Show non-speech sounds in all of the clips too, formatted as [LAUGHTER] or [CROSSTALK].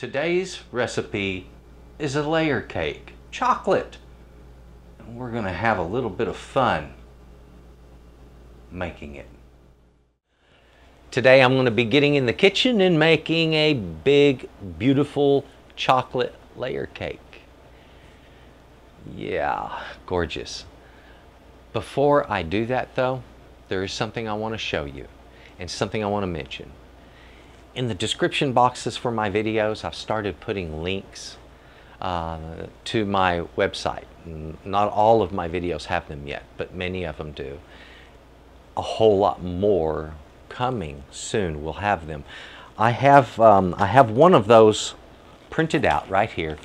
Today's recipe is a layer cake, chocolate. And we're gonna have a little bit of fun making it. Today I'm gonna be getting in the kitchen and making a big, beautiful chocolate layer cake. Yeah, gorgeous. Before I do that though, there is something I want to show you and something I want to mention. In the description boxes for my videos, I've started putting links uh, to my website. Not all of my videos have them yet, but many of them do. A whole lot more coming soon. We'll have them. I have um, I have one of those printed out right here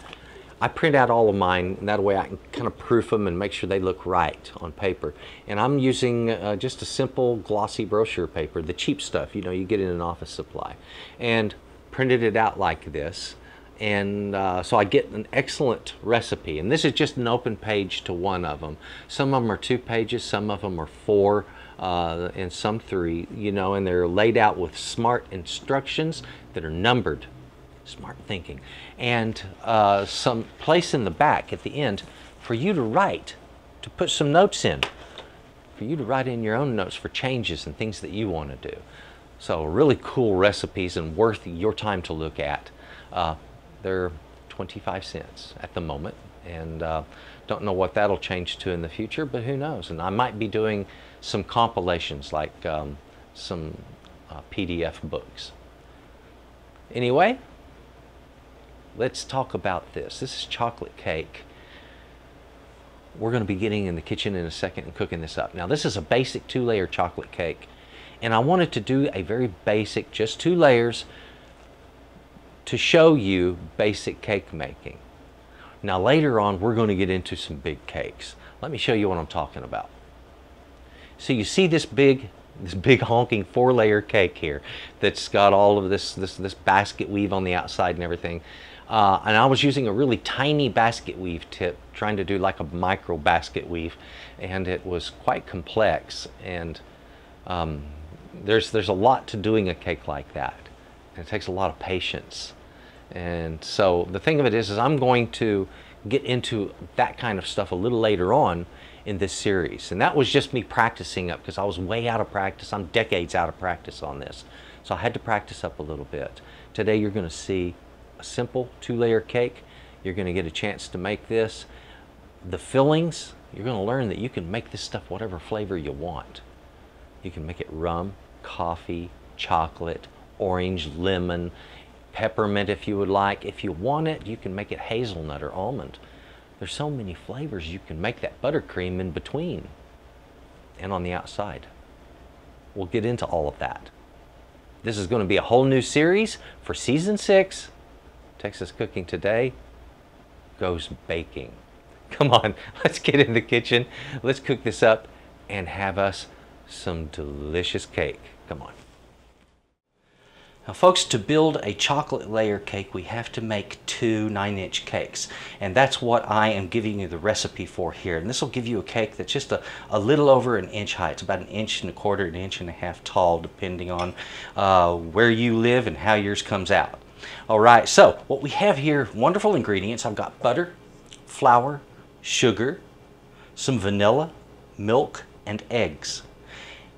I print out all of mine, and that way I can kind of proof them and make sure they look right on paper. And I'm using uh, just a simple glossy brochure paper, the cheap stuff, you know, you get in an office supply. And printed it out like this. And uh, so I get an excellent recipe. And this is just an open page to one of them. Some of them are two pages, some of them are four, uh, and some three, you know, and they're laid out with smart instructions that are numbered smart thinking, and uh, some place in the back at the end for you to write, to put some notes in, for you to write in your own notes for changes and things that you want to do. So really cool recipes and worth your time to look at. Uh, they're 25 cents at the moment and uh, don't know what that'll change to in the future, but who knows? And I might be doing some compilations like um, some uh, PDF books. Anyway, let's talk about this. This is chocolate cake. We're going to be getting in the kitchen in a second and cooking this up. Now this is a basic two layer chocolate cake and I wanted to do a very basic, just two layers to show you basic cake making. Now later on we're going to get into some big cakes. Let me show you what I'm talking about. So you see this big this big honking four layer cake here that's got all of this this this basket weave on the outside and everything uh, and I was using a really tiny basket weave tip, trying to do like a micro basket weave, and it was quite complex. And um, there's there's a lot to doing a cake like that, and it takes a lot of patience. And so the thing of it is, is I'm going to get into that kind of stuff a little later on in this series. And that was just me practicing up because I was way out of practice. I'm decades out of practice on this. So I had to practice up a little bit. Today you're going to see a simple two-layer cake. You're going to get a chance to make this. The fillings, you're going to learn that you can make this stuff whatever flavor you want. You can make it rum, coffee, chocolate, orange, lemon, peppermint if you would like. If you want it, you can make it hazelnut or almond. There's so many flavors you can make that buttercream in between and on the outside. We'll get into all of that. This is going to be a whole new series for season six Texas Cooking Today goes baking. [LAUGHS] Come on, [LAUGHS] let's get in the kitchen. Let's cook this up and have us some delicious cake. Come on. Now folks, to build a chocolate layer cake, we have to make two nine inch cakes. And that's what I am giving you the recipe for here. And this will give you a cake that's just a, a little over an inch high. It's about an inch and a quarter, an inch and a half tall, depending on uh, where you live and how yours comes out. All right, so what we have here, wonderful ingredients. I've got butter, flour, sugar, some vanilla, milk, and eggs.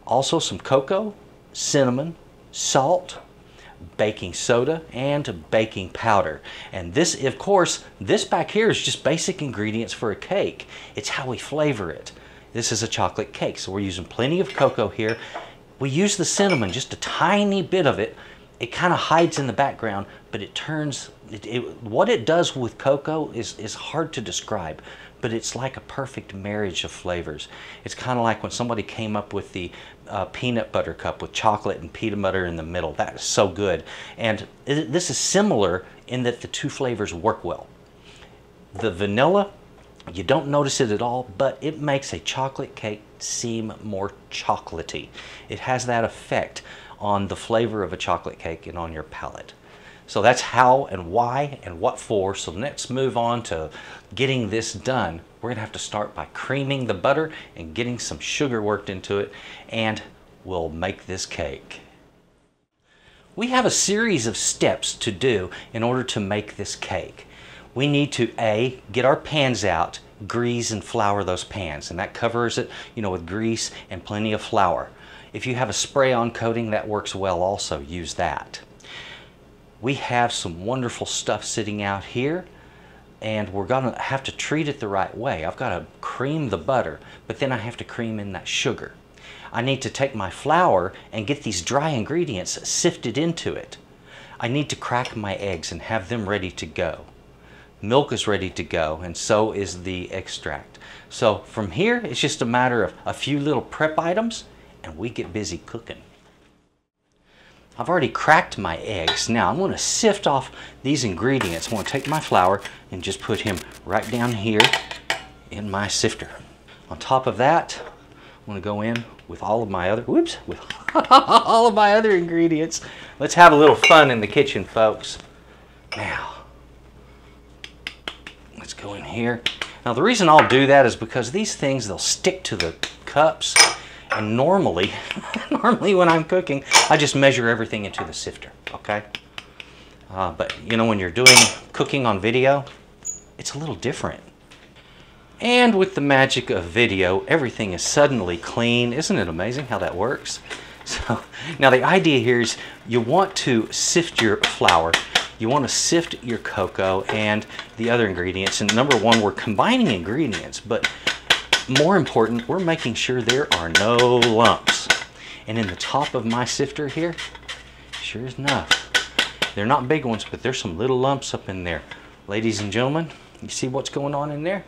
Also some cocoa, cinnamon, salt, baking soda, and baking powder. And this, of course, this back here is just basic ingredients for a cake. It's how we flavor it. This is a chocolate cake, so we're using plenty of cocoa here. We use the cinnamon, just a tiny bit of it, it kind of hides in the background, but it turns, it, it, what it does with cocoa is, is hard to describe, but it's like a perfect marriage of flavors. It's kind of like when somebody came up with the uh, peanut butter cup with chocolate and peanut butter in the middle. That is so good. And it, this is similar in that the two flavors work well. The vanilla, you don't notice it at all, but it makes a chocolate cake seem more chocolatey. It has that effect on the flavor of a chocolate cake and on your palate. So that's how and why and what for. So let's move on to getting this done. We're gonna have to start by creaming the butter and getting some sugar worked into it and we'll make this cake. we have a series of steps to do in order to make this cake. We need to A, get our pans out, grease and flour those pans, and that covers it, you know, with grease and plenty of flour. If you have a spray-on coating, that works well also, use that. We have some wonderful stuff sitting out here and we're gonna have to treat it the right way. I've got to cream the butter, but then I have to cream in that sugar. I need to take my flour and get these dry ingredients sifted into it. I need to crack my eggs and have them ready to go. Milk is ready to go and so is the extract. So from here, it's just a matter of a few little prep items and we get busy cooking. I've already cracked my eggs. Now I'm going to sift off these ingredients. I'm going to take my flour and just put him right down here in my sifter. On top of that, I'm to go in with all of my other, whoops, with [LAUGHS] all of my other ingredients. Let's have a little fun in the kitchen, folks. Now, let's go in here. Now the reason I'll do that is because these things, they'll stick to the cups and normally, [LAUGHS] normally when I'm cooking, I just measure everything into the sifter, okay? Uh, but you know, when you're doing cooking on video, it's a little different. And with the magic of video, everything is suddenly clean. Isn't it amazing how that works? [LAUGHS] So now the idea here is you want to sift your flour, you want to sift your cocoa and the other ingredients. And number one, we're combining ingredients, but more important, we're making sure there are no lumps. And in the top of my sifter here, sure enough, they're not big ones, but there's some little lumps up in there. Ladies and gentlemen, you see what's going on in there?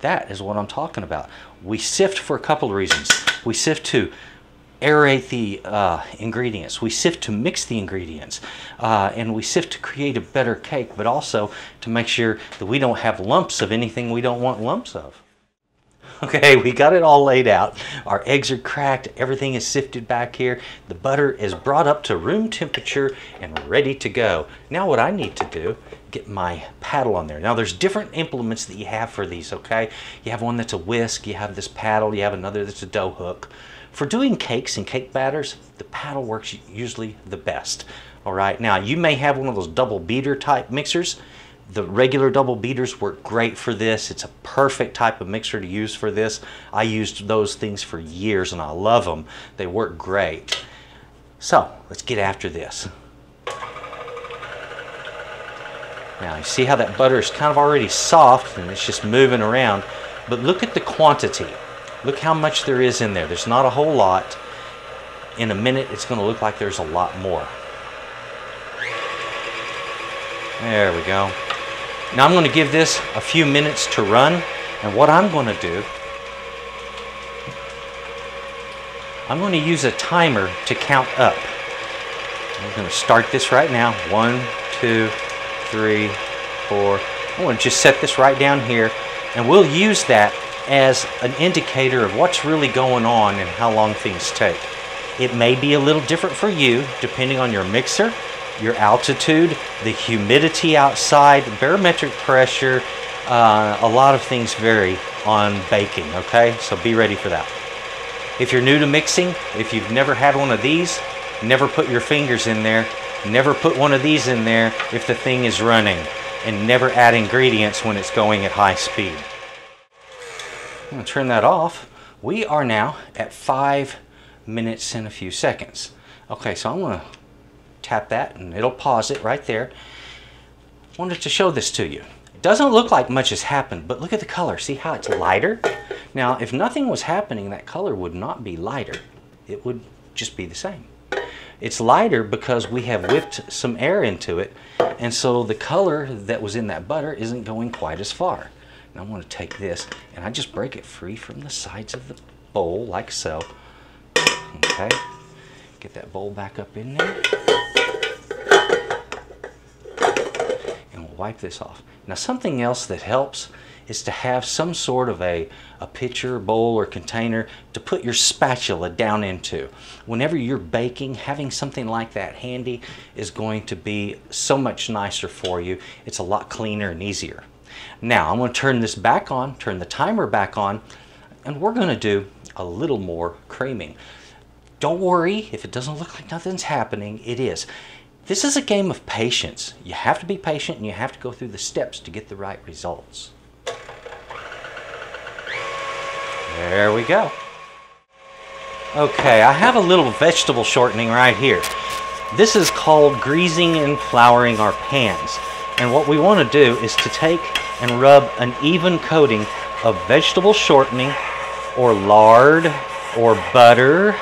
That is what I'm talking about. We sift for a couple of reasons. We sift to aerate the uh, ingredients. We sift to mix the ingredients. Uh, and we sift to create a better cake, but also to make sure that we don't have lumps of anything we don't want lumps of. Okay, we got it all laid out. Our eggs are cracked, everything is sifted back here. The butter is brought up to room temperature and ready to go. Now what I need to do, get my paddle on there. Now there's different implements that you have for these, okay? You have one that's a whisk, you have this paddle, you have another that's a dough hook. For doing cakes and cake batters, the paddle works usually the best. All right, now you may have one of those double beater type mixers. The regular double beaters work great for this. It's a perfect type of mixer to use for this. I used those things for years and I love them. They work great. So let's get after this. Now you see how that butter is kind of already soft and it's just moving around. But look at the quantity. Look how much there is in there. There's not a whole lot. In a minute it's going to look like there's a lot more. There we go. Now I'm going to give this a few minutes to run. And what I'm going to do, I'm going to use a timer to count up. I'm going to start this right now. One, two, three, four. I'm going to just set this right down here. And we'll use that as an indicator of what's really going on and how long things take. It may be a little different for you depending on your mixer your altitude, the humidity outside, barometric pressure, uh, a lot of things vary on baking, okay? So be ready for that. If you're new to mixing, if you've never had one of these, never put your fingers in there. Never put one of these in there if the thing is running. And never add ingredients when it's going at high speed. I'm gonna turn that off. We are now at five minutes and a few seconds. Okay, so I'm gonna tap that and it'll pause it right there. I wanted to show this to you. It doesn't look like much has happened, but look at the color. See how it's lighter? Now, if nothing was happening, that color would not be lighter. It would just be the same. It's lighter because we have whipped some air into it, and so the color that was in that butter isn't going quite as far. Now I'm to take this, and I just break it free from the sides of the bowl, like so. Okay, get that bowl back up in there. Wipe this off. Now something else that helps is to have some sort of a, a pitcher, bowl, or container to put your spatula down into. Whenever you're baking, having something like that handy is going to be so much nicer for you. It's a lot cleaner and easier. Now I'm going to turn this back on, turn the timer back on, and we're going to do a little more creaming. Don't worry if it doesn't look like nothing's happening, it is. This is a game of patience. You have to be patient and you have to go through the steps to get the right results. There we go. Okay, I have a little vegetable shortening right here. This is called greasing and flouring our pans. And what we want to do is to take and rub an even coating of vegetable shortening or lard or butter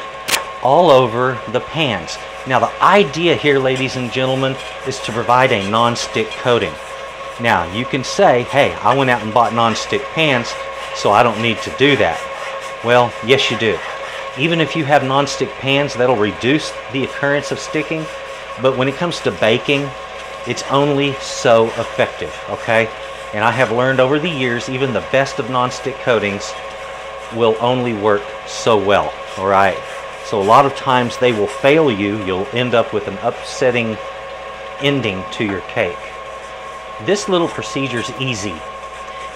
all over the pans. Now the idea here, ladies and gentlemen, is to provide a non-stick coating. Now you can say, hey, I went out and bought non-stick pans, so I don't need to do that. Well, yes you do. Even if you have non-stick pans, that'll reduce the occurrence of sticking, but when it comes to baking, it's only so effective, okay? And I have learned over the years, even the best of non-stick coatings will only work so well, all right? So a lot of times they will fail you. You'll end up with an upsetting ending to your cake. This little procedure is easy.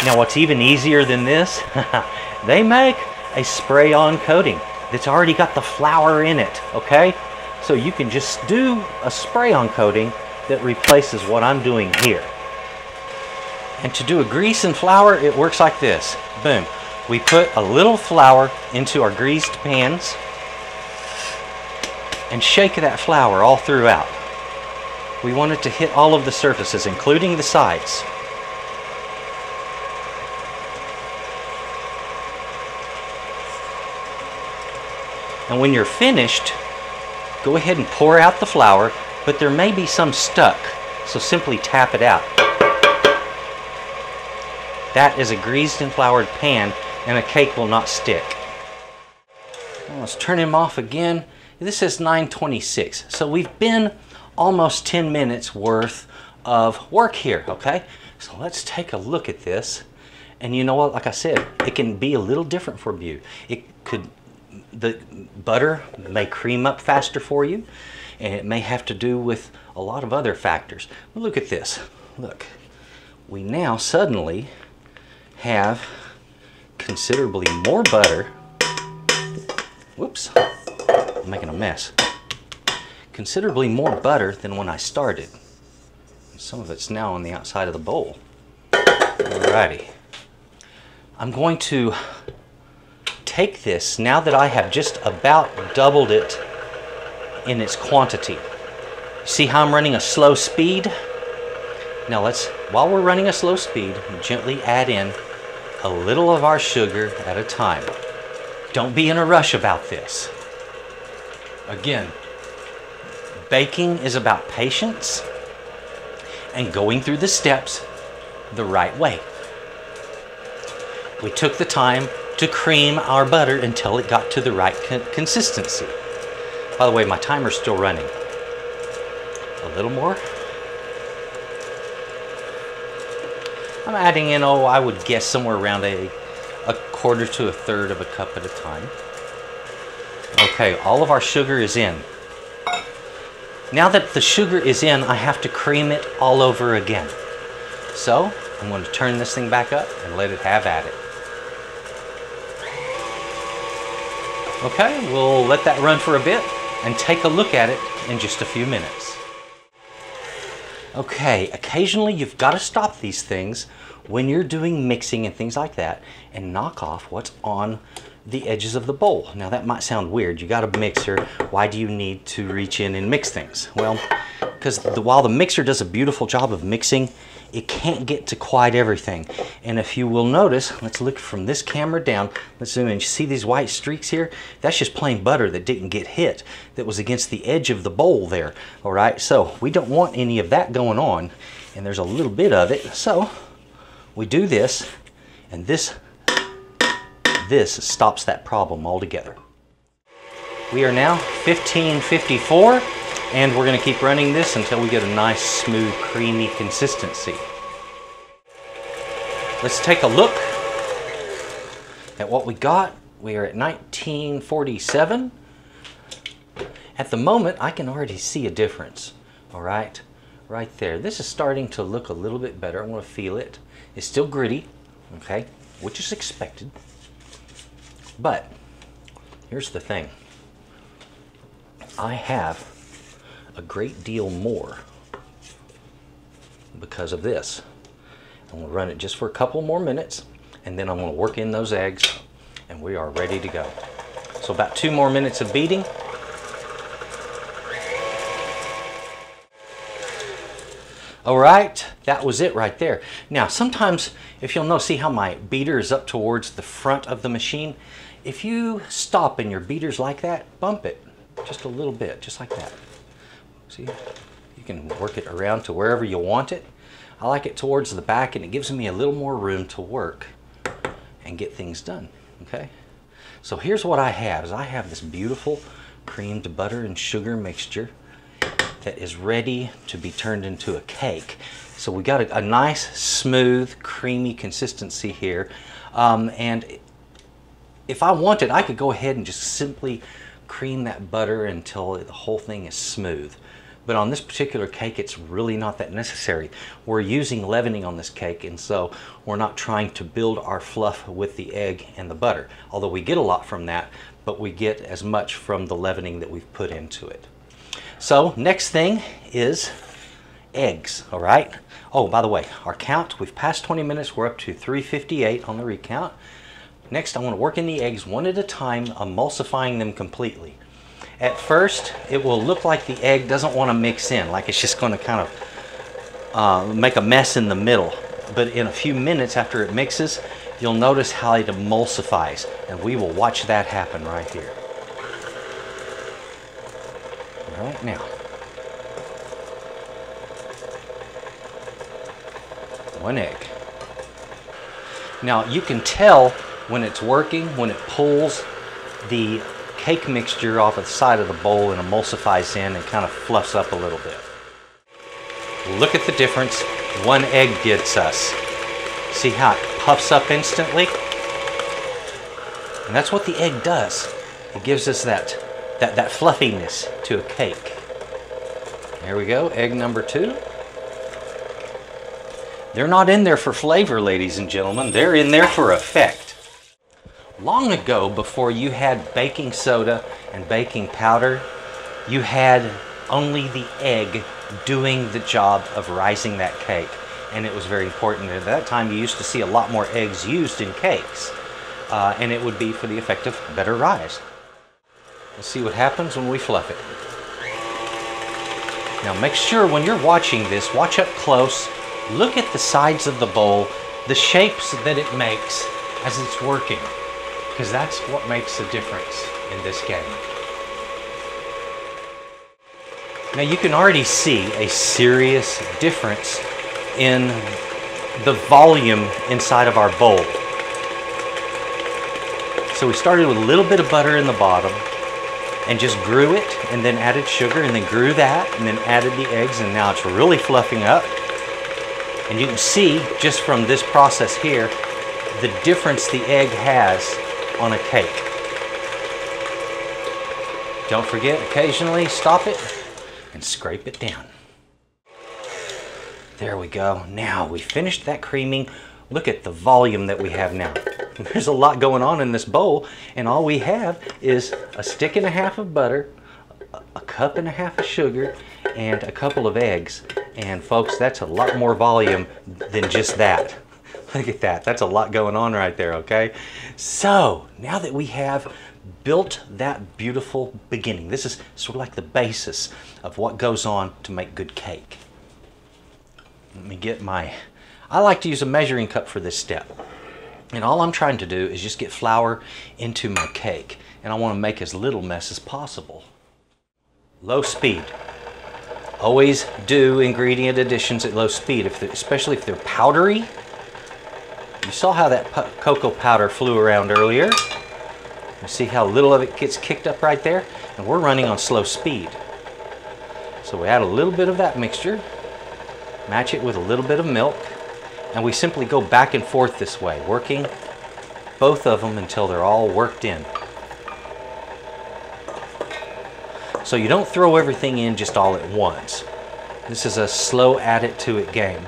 Now what's even easier than this, [LAUGHS] they make a spray-on coating that's already got the flour in it, okay? So you can just do a spray-on coating that replaces what I'm doing here. And to do a grease and flour, it works like this. Boom. We put a little flour into our greased pans and shake that flour all throughout. We want it to hit all of the surfaces, including the sides. And when you're finished, go ahead and pour out the flour, but there may be some stuck, so simply tap it out. That is a greased and floured pan, and a cake will not stick. let's turn him off again. This is 926, so we've been almost 10 minutes worth of work here, okay? So let's take a look at this. And you know what, like I said, it can be a little different for you. It could the butter may cream up faster for you and it may have to do with a lot of other factors. But look at this. Look, we now suddenly have considerably more butter. Whoops, Making a mess. Considerably more butter than when I started. Some of it's now on the outside of the bowl. Alrighty. I'm going to take this, now that I have just about doubled it in its quantity. See how I'm running a slow speed? Now let's, while we're running a slow speed, gently add in a little of our sugar at a time. Don't be in a rush about this. Again, baking is about patience and going through the steps the right way. We took the time to cream our butter until it got to the right consistency. By the way, my timer's still running. A little more. I'm adding in, oh, I would guess somewhere around a, a quarter to a third of a cup at a time. Okay, all of our sugar is in. Now that the sugar is in, I have to cream it all over again. So, I'm going to turn this thing back up and let it have at it. Okay, we'll let that run for a bit and take a look at it in just a few minutes. Okay, occasionally you've got to stop these things when you're doing mixing and things like that and knock off what's on the edges of the bowl. Now that might sound weird. You got a mixer. Why do you need to reach in and mix things? Well, because while the mixer does a beautiful job of mixing, it can't get to quite everything. And if you will notice, let's look from this camera down, let's zoom in, you see these white streaks here? That's just plain butter that didn't get hit, that was against the edge of the bowl there, all right? So we don't want any of that going on, and there's a little bit of it, so we do this, and this, this stops that problem altogether. We are now 1554. And we're going to keep running this until we get a nice, smooth, creamy consistency. Let's take a look at what we got. We are at 1947. At the moment, I can already see a difference. All right, right there. This is starting to look a little bit better. I want to feel it. It's still gritty, okay, which is expected. But here's the thing. I have a great deal more because of this. I'm gonna run it just for a couple more minutes and then I'm gonna work in those eggs and we are ready to go. So about two more minutes of beating. All right, that was it right there. Now, sometimes if you'll notice, see how my beater is up towards the front of the machine? If you stop and your beater's like that, bump it just a little bit, just like that. See, you can work it around to wherever you want it. I like it towards the back and it gives me a little more room to work and get things done, okay? So here's what I have, is I have this beautiful creamed butter and sugar mixture that is ready to be turned into a cake. So we got a, a nice, smooth, creamy consistency here. Um, and if I wanted, I could go ahead and just simply cream that butter until the whole thing is smooth. But on this particular cake, it's really not that necessary. We're using leavening on this cake, and so we're not trying to build our fluff with the egg and the butter. Although we get a lot from that, but we get as much from the leavening that we've put into it. So next thing is eggs, all right? Oh, by the way, our count, we've passed 20 minutes. We're up to 358 on the recount. Next, I want to work in the eggs one at a time, emulsifying them completely. At first, it will look like the egg doesn't want to mix in, like it's just going to kind of uh, make a mess in the middle. But in a few minutes after it mixes, you'll notice how it emulsifies, and we will watch that happen right here. Right, now. One egg. Now, you can tell when it's working, when it pulls the cake mixture off of the side of the bowl and emulsifies in and kind of fluffs up a little bit. Look at the difference one egg gets us. See how it puffs up instantly? And that's what the egg does. It gives us that, that, that fluffiness to a cake. There we go, egg number two. They're not in there for flavor, ladies and gentlemen. They're in there for effect. Long ago, before you had baking soda and baking powder, you had only the egg doing the job of rising that cake. And it was very important. At that time, you used to see a lot more eggs used in cakes. Uh, and it would be for the effect of better rise. Let's see what happens when we fluff it. Now make sure when you're watching this, watch up close, look at the sides of the bowl, the shapes that it makes as it's working because that's what makes the difference in this game. Now you can already see a serious difference in the volume inside of our bowl. So we started with a little bit of butter in the bottom and just grew it and then added sugar and then grew that and then added the eggs and now it's really fluffing up. And you can see just from this process here the difference the egg has on a cake. Don't forget, occasionally stop it and scrape it down. There we go. Now we finished that creaming. Look at the volume that we have now. [LAUGHS] There's a lot going on in this bowl and all we have is a stick and a half of butter, a cup and a half of sugar, and a couple of eggs. And folks, that's a lot more volume than just that. Look at that. That's a lot going on right there, okay? So, now that we have built that beautiful beginning, this is sort of like the basis of what goes on to make good cake. Let me get my, I like to use a measuring cup for this step. And all I'm trying to do is just get flour into my cake. And I want to make as little mess as possible. Low speed. Always do ingredient additions at low speed, if especially if they're powdery you saw how that cocoa powder flew around earlier. You see how little of it gets kicked up right there? And we're running on slow speed. So we add a little bit of that mixture, match it with a little bit of milk, and we simply go back and forth this way, working both of them until they're all worked in. So you don't throw everything in just all at once. This is a slow add it to it game.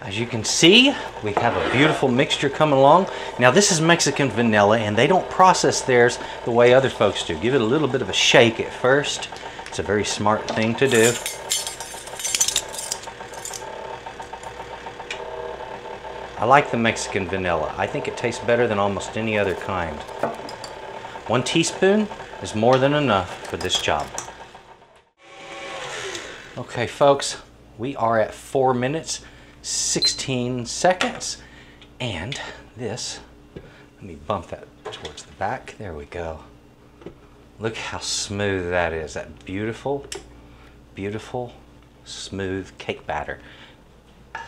As you can see, we have a beautiful mixture coming along. Now this is Mexican vanilla and they don't process theirs the way other folks do. Give it a little bit of a shake at first It's a very smart thing to do. I like the Mexican vanilla. I think it tastes better than almost any other kind. One teaspoon is more than enough for this job. Okay, folks, we are at four minutes, 16 seconds, and this, let me bump that towards the back. There we go. Look how smooth that is. That beautiful, beautiful, smooth cake batter.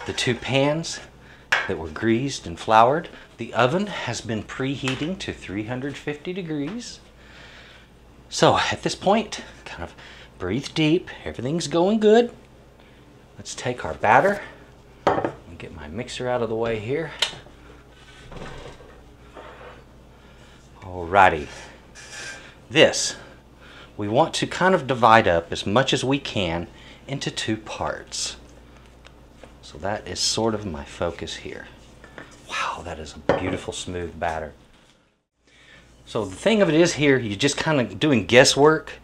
The two pans that were greased and floured. The oven has been preheating to 350 degrees. So at this point, kind of breathe deep. Everything's going good. Let's take our batter get my mixer out of the way here. Alrighty. This, we want to kind of divide up as much as we can into two parts. So that is sort of my focus here. Wow, that is a beautiful smooth batter. So the thing of it is here, you're just kind of doing guesswork.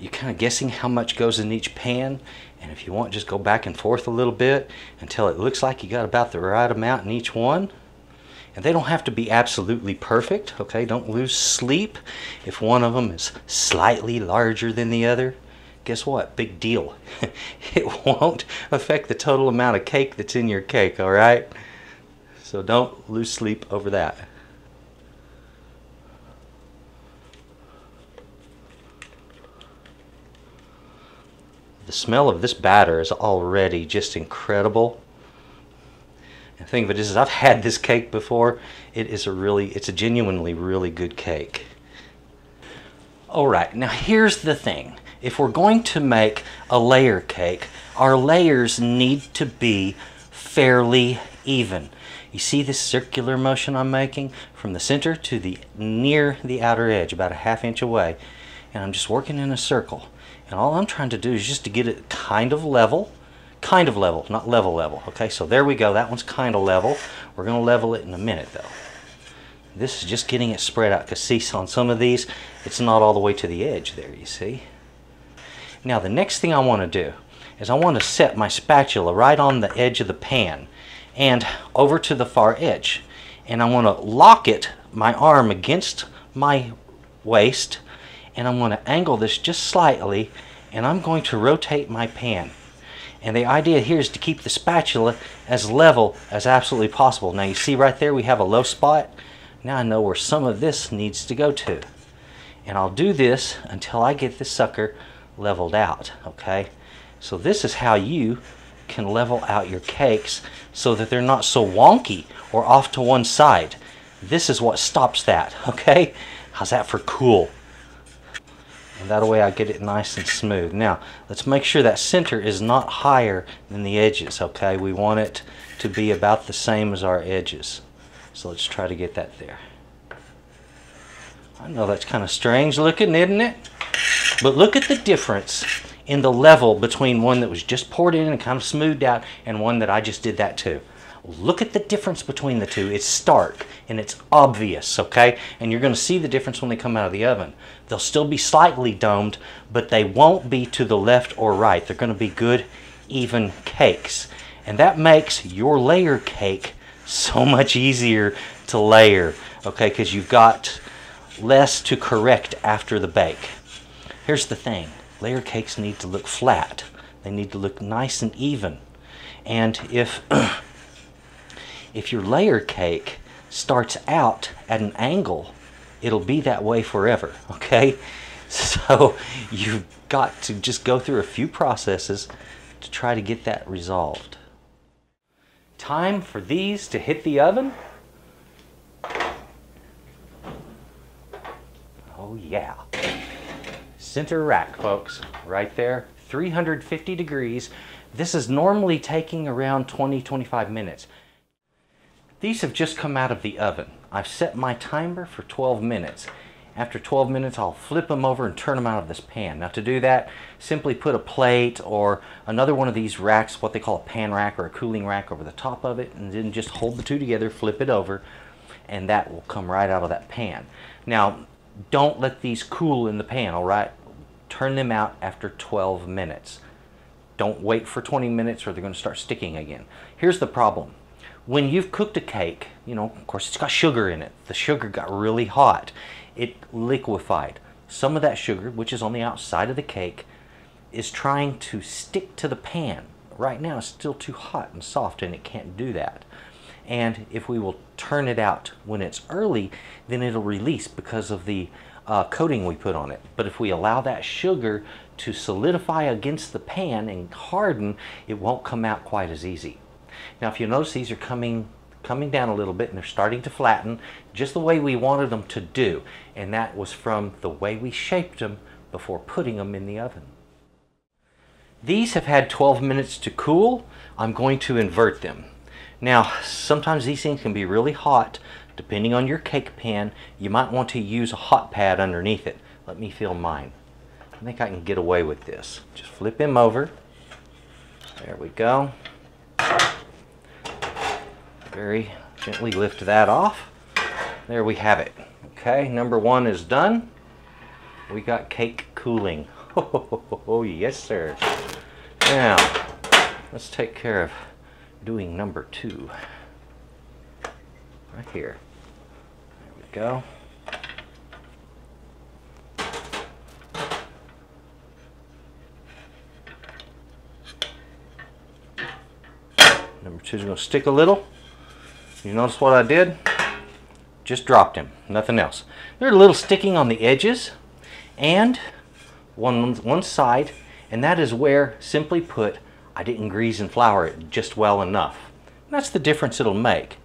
You're kind of guessing how much goes in each pan. And if you want, just go back and forth a little bit until it looks like you got about the right amount in each one. And they don't have to be absolutely perfect, okay? Don't lose sleep if one of them is slightly larger than the other guess what? Big deal. [LAUGHS] it won't affect the total amount of cake that's in your cake, all right? So don't lose sleep over that. The smell of this batter is already just incredible. The thing of it is, I've had this cake before. It is a really, it's a genuinely really good cake. All right, now here's the thing if we're going to make a layer cake, our layers need to be fairly even. You see this circular motion I'm making from the center to the near the outer edge, about a half inch away. And I'm just working in a circle. And all I'm trying to do is just to get it kind of level, kind of level, not level level. Okay, so there we go. That one's kind of level. We're going to level it in a minute though. This is just getting it spread out because see on some of these, it's not all the way to the edge there, you see. Now the next thing I want to do is I want to set my spatula right on the edge of the pan and over to the far edge. And I want to lock it, my arm against my waist and I'm going to angle this just slightly and I'm going to rotate my pan. And the idea here is to keep the spatula as level as absolutely possible. Now you see right there we have a low spot. Now I know where some of this needs to go to. And I'll do this until I get this sucker leveled out, okay? So this is how you can level out your cakes so that they're not so wonky or off to one side. This is what stops that, [LAUGHS] okay? How's that for cool? And that way I get it nice and smooth. Now, let's make sure that center is not higher than the edges, okay? We want it to be about the same as our edges. So let's try to get that there. I know that's kind of strange looking, isn't it? But look at the difference in the level between one that was just poured in and kind of smoothed out and one that I just did that to. Look at the difference between the two. It's stark and it's obvious, okay? And you're going to see the difference when they come out of the oven. They'll still be slightly domed, but they won't be to the left or right. They're going to be good, even cakes. And that makes your layer cake so [LAUGHS] much easier to layer, okay? Because you've got less to correct after the bake. Here's the thing layer cakes need to look flat, they need to look nice and even. And if, [CLEARS THROAT] if your layer cake starts out at an angle, it'll be that way forever, [LAUGHS] okay? So you've got to just go through a few processes to try to get that resolved. Time for these to hit the oven. Oh yeah center rack, folks, right there, 350 degrees. This is normally taking around 20-25 minutes. These have just come out of the oven. I've set my timer for 12 minutes. After 12 minutes, I'll flip them over and turn them out of this pan. Now to do that, simply put a plate or another one of these racks, what they call a pan rack or a cooling rack over the top of it, and then just hold the two together, flip it over, and that will come right out of that pan. Now, don't let these cool in the pan, all right? turn them out after 12 minutes. Don't wait for 20 minutes or they're going to start sticking again. Here's the problem. When you've cooked a cake, you know, of course it's got sugar in it. The sugar got really hot. It liquefied. Some of that sugar, which is on the outside of the cake, is trying to stick to the pan. Right now it's still too hot and soft and it can't do that. And if we will turn it out when it's early, then it'll release because of the uh, coating we put on it. But if we allow that sugar to solidify against the pan and harden, it won't come out quite as easy. Now if you notice these are coming coming down a little bit and they're starting to flatten just the way we wanted them to do. And that was from the way we shaped them before putting them in the oven. These have had 12 minutes to cool. I'm going to invert them. Now, sometimes these things can be really hot. Depending on your cake pan, you might want to use a hot pad underneath it. Let me feel mine. I think I can get away with this. Just flip him over. There we go. Very gently lift that off. There we have it. Okay, number one is done. We got cake cooling. [LAUGHS] Oh, yes, sir. Now, let's take care of doing number two. Right here. There we go. Number two is going to stick a little. You notice what I did? Just dropped him, nothing else. They're a little sticking on the edges and one, one side, and that is where, simply put, I didn't grease and flour it just well enough. And that's the difference it'll make.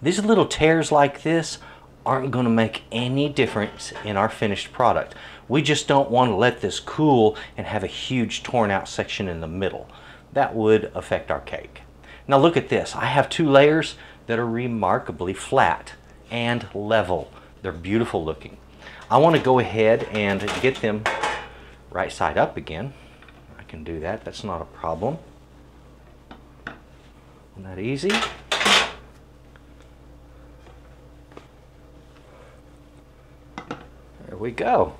These little tears like this aren't going to make any difference in our finished product. We just don't want to let this cool and have a huge torn out section in the middle. That would affect our cake. Now look at this. I have two layers that are remarkably flat and level. They're beautiful looking. I want to go ahead and get them right side up again. I can do that. That's not a problem. Isn't that easy? There we go.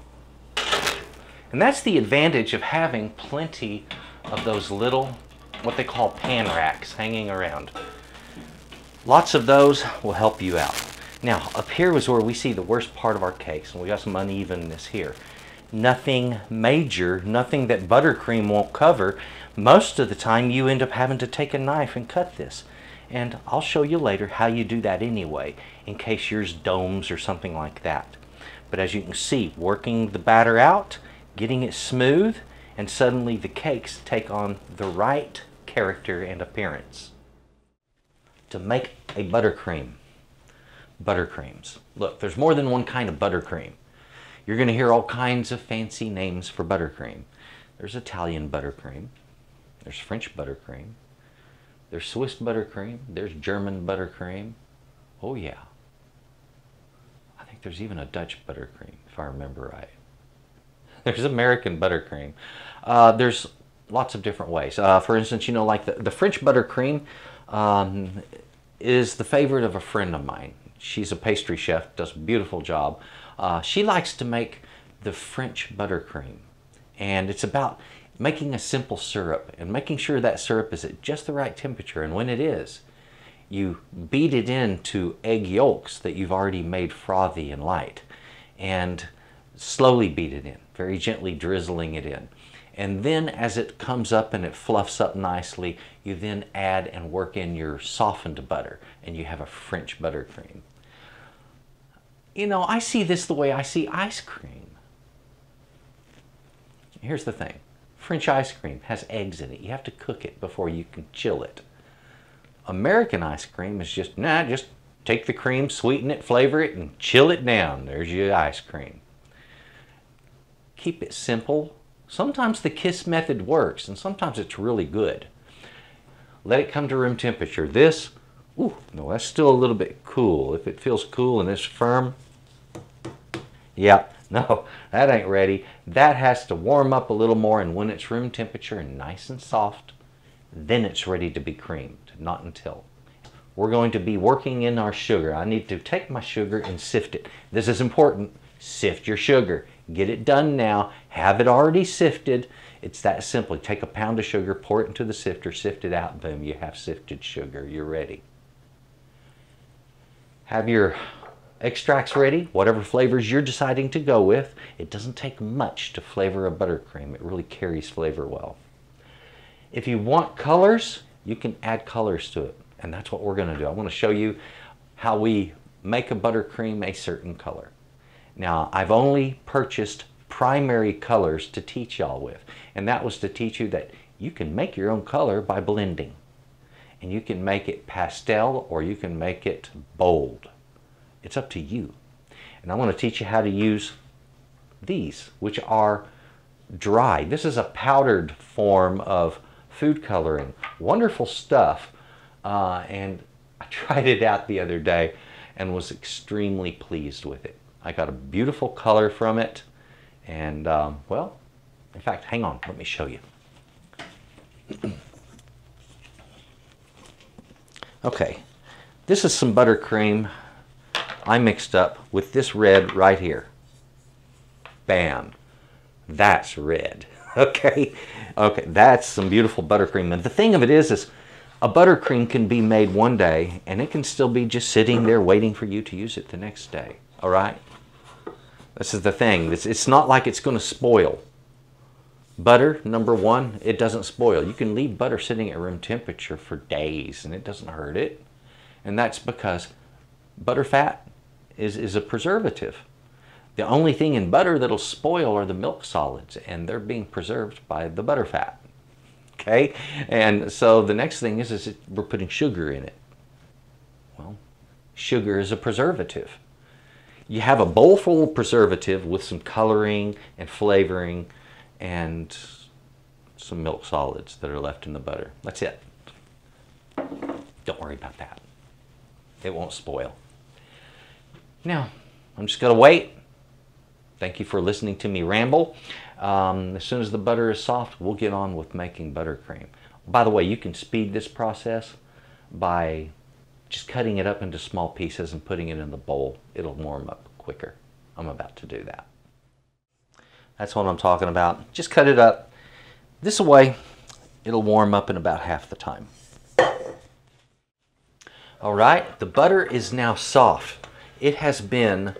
And that's the advantage of having plenty of those little, what they call pan racks hanging around. Lots of those will help you out. Now, up here was where we see the worst part of our cakes, and we got some unevenness here. Nothing major, nothing that buttercream won't cover. Most of the time, you end up having to take a knife and cut this. And I'll show you later how you do that anyway, in case yours domes or something like that. But as you can see, working the batter out, getting it smooth, and suddenly the cakes take on the right character and appearance. To make a buttercream, buttercreams. Look, there's more than one kind of buttercream. You're going to hear all kinds of fancy names for buttercream. There's Italian buttercream, there's French buttercream, there's Swiss buttercream, there's German buttercream. Oh yeah. I think there's even a Dutch buttercream, if I remember right. [LAUGHS] There's American buttercream. Uh, there's lots of different ways. Uh, for instance, you know, like the, the French buttercream um, is the favorite of a friend of mine. She's a pastry chef, does a beautiful job. Uh, she likes to make the French buttercream. And it's about making a simple syrup and making sure that syrup is at just the right temperature. And when it is, you beat it into egg yolks that you've already made frothy and light. And slowly beat it in, very gently drizzling it in. And then as it comes up and it fluffs up nicely, you then add and work in your softened butter and you have a French buttercream. You know, I see this the way I see ice cream. Here's the thing. French ice cream has eggs in it. You have to cook it before you can chill it. American ice cream is just, nah, just take the cream, sweeten it, flavor it, and chill it down. There's your ice cream. Keep it simple. Sometimes the KISS method works, and sometimes it's really good. Let it come to room temperature. This, ooh, no, that's still a little bit cool. If it feels cool and it's firm, yeah, [LAUGHS] no, that ain't ready. That has to warm up a little more, and when it's room temperature and nice and soft, then it's ready to be creamed, not until. We're going to be working in our sugar. I need to take my sugar and sift it. This is important. Sift your sugar. Get it done now. Have it already sifted. It's that simple. Take a pound of sugar, pour it into the sifter, sift it out, boom, you have sifted sugar. You're ready. Have your extracts ready, whatever flavors you're deciding to go with. It doesn't take much to flavor a buttercream. It really carries flavor well. If you want colors, you can add colors to it. And that's what we're going to do. I want to show you how we make a buttercream a certain color. Now, I've only purchased primary colors to teach y'all with. And that was to teach you that you can make your own color by blending. And you can make it pastel or you can make it bold. It's up to you. And I want to teach you how to use these, which are dry. This is a powdered form of food coloring. Wonderful stuff. Uh, and I [LAUGHS] tried it out the other day and was extremely pleased with it. I got a beautiful color from it. And, um, well, in fact, hang on, let me show you. [CLEARS THROAT] okay, this is some buttercream I mixed up with this red right here. Bam. That's red. [LAUGHS] Okay? Okay, that's some beautiful buttercream. And the thing of it is, is a buttercream can be made one day and it can still be just sitting there waiting for you to use it the next day. All right? This is the thing. It's, it's not like it's going to spoil. Butter, number one, it doesn't spoil. You can leave butter sitting at room temperature for days and it doesn't hurt it. And that's because butter fat is, is a preservative. The only thing in butter that'll spoil are the milk solids, and they're being preserved by the butter fat. Okay? And so the next thing is, is we're putting sugar in it. Well, sugar is a preservative. You have a bowl full of preservative with some coloring and flavoring and some milk solids that are left in the butter. That's it. Don't worry about that. It won't spoil. Now, I'm just going to wait. Thank you for listening to me ramble. Um, as soon as the butter is soft, we'll get on with making buttercream. By the way, you can speed this process by just cutting it up into small pieces and putting it in the bowl. It'll warm up quicker. I'm about to do that. That's what I'm talking about. Just cut it up. This way, it'll warm up in about half the time. All right, the butter is now soft it has been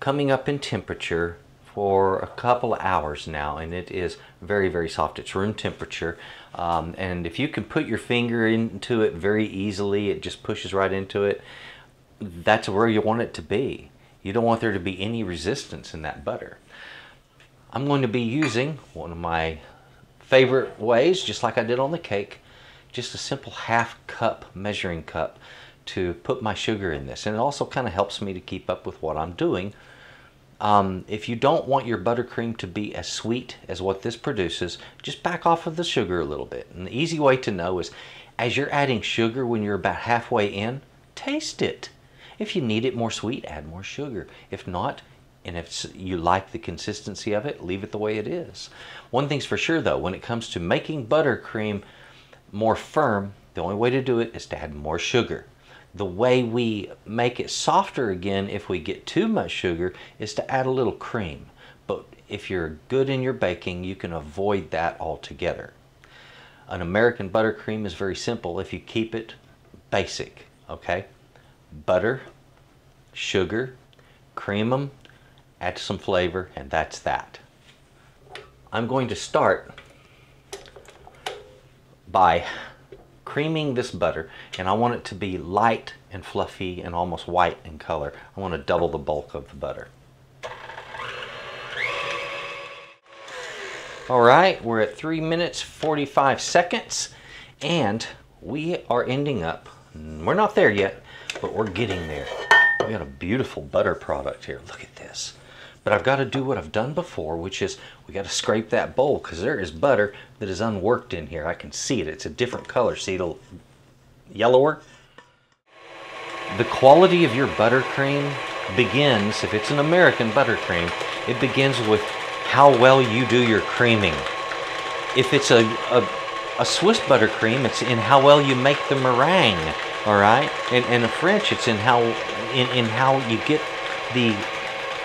coming up in temperature for a couple of hours now and it is very very soft it's room temperature um, and if you can put your finger into it very easily it just pushes right into it that's where you want it to be you don't want there to be any resistance in that butter I'm going to be using one of my favorite ways just like I did on the cake just a simple half cup measuring cup to put my sugar in this. And it also kind of helps me to keep up with what I'm doing. Um, if you don't want your buttercream to be as sweet as what this produces, just back off of the sugar a little bit. And the easy way to know is as you're adding sugar when you're about halfway in, taste it. If you need it more sweet, add more sugar. If not, and if you like the consistency of it, leave it the way it is. One thing's for sure though, when it comes to making buttercream more firm, the only way to do it is to add more sugar. The way we make it softer again if we get too much sugar is to add a little cream. But if you're good in your baking, you can avoid that altogether. An American buttercream is very simple if you keep it basic, okay? Butter, sugar, cream them, add some flavor, and that's that. I'm going to start by creaming this butter and I want it to be light and fluffy and almost white in color. I want to double the bulk of the butter. All right, we're at three minutes, 45 seconds, and we are ending up, we're not there yet, but we're getting there. We got a beautiful butter product here. Look at this. But I've got to do what I've done before, which is we got to scrape that bowl because there is butter that is unworked in here. I can see it. It's a different color. See the yellower? The quality of your buttercream begins, if it's an American buttercream, it begins with how well you do your creaming. If it's a, a, a Swiss buttercream, it's in how well you make the meringue, all right? And, and a French, it's in how, in, in how you get the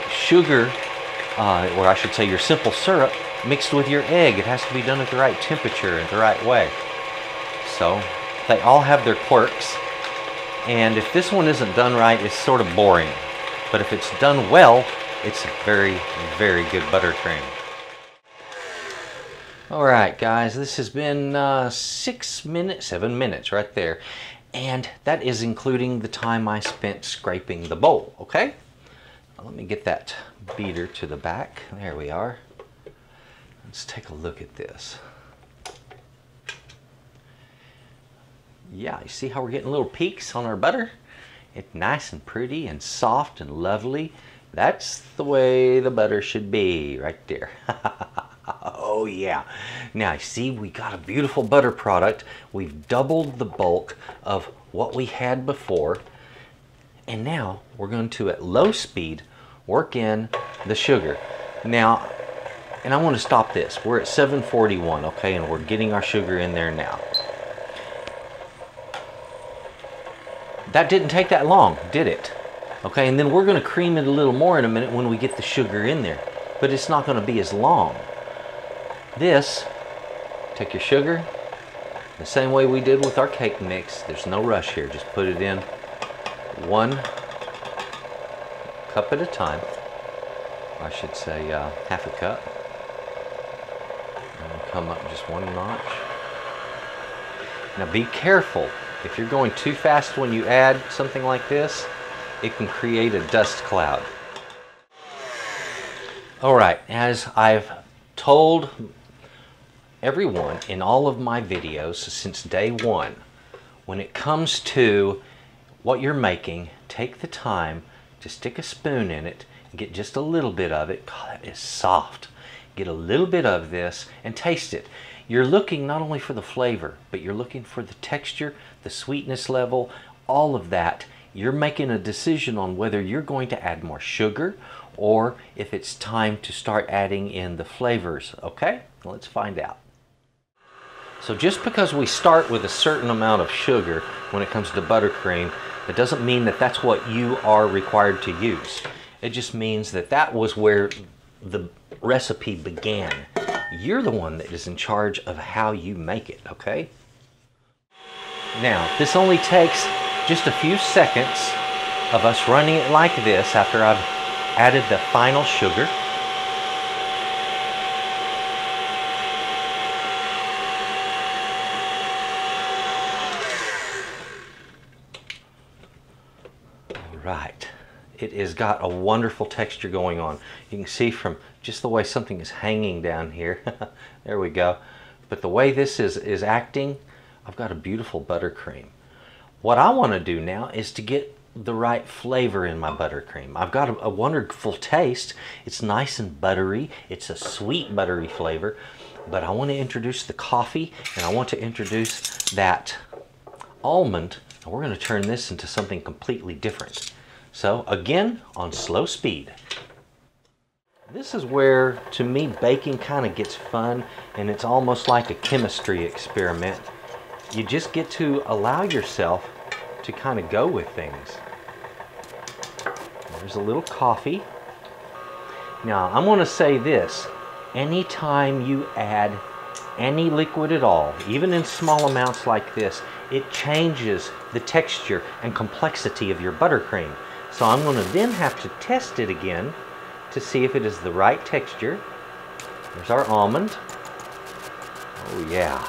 sugar, uh, or I should say your simple syrup, mixed with your egg. It has to be done at the right temperature and the right way. So they all have their quirks. And if this one isn't done right, it's sort of boring. But if it's done well, it's very, very good buttercream. All right, guys, this has been uh, six minutes, seven minutes right there. And that is including the time I spent scraping the bowl, okay? Let me get that beater to the back. There we are. Let's take a look at this. Yeah, you see how we're getting little peaks on our butter? It's nice and pretty and soft and lovely. That's the way the butter should be, right there. [LAUGHS] oh yeah. Now you see, we got a beautiful butter product. We've doubled the bulk of what we had before. And now we're going to, at low speed, work in the sugar. Now, and I want to stop this. We're at 741, okay, and we're getting our sugar in there now. That didn't take that long, did it? Okay, and then we're going to cream it a little more in a minute when we get the sugar in there. But it's not going to be as long. This, take your sugar, the same way we did with our cake mix. There's no rush here. Just put it in one cup at a time. I should say uh, half a cup. And come up just one notch. Now be careful. If you're going too fast when you add something like this, it can create a dust cloud. All right, as I've told everyone in all of my videos since day one, when it comes to what you're making, take the time to stick a spoon in it and get just a little bit of it. God, that is soft. Get a little bit of this and taste it. You're looking not only for the flavor, but you're looking for the texture, the sweetness level, all of that you're making a decision on whether you're going to add more sugar or if it's time to start adding in the flavors, okay? Let's find out. So just because we start with a certain amount of sugar when it comes to buttercream, it doesn't mean that that's what you are required to use. It just means that that was where the recipe began. You're the one that is in charge of how you make it, okay? Now, this only takes just a few seconds of us running it like this after I've added the final sugar. All right, it has got a wonderful texture going on. You can see from just the way something is hanging down here. [LAUGHS] there we go. But the way this is, is acting, I've got a beautiful buttercream. What I want to do now is to get the right flavor in my buttercream. I've got a, a, wonderful taste. It's nice and buttery. It's a sweet buttery flavor. But I want to introduce the coffee and I want to introduce that almond. And we're going to turn this into something completely different. So again, on slow speed. This is where, to me, baking kind of gets fun and it's almost like a chemistry experiment you just get to allow yourself to kind of go with things. There's a little coffee. Now, I'm going to say this. Anytime you add any liquid at all, even in small amounts like this, it changes the texture and complexity of your buttercream. So I'm going to then have to test it again to see if it is the right texture. There's our almond. Oh yeah.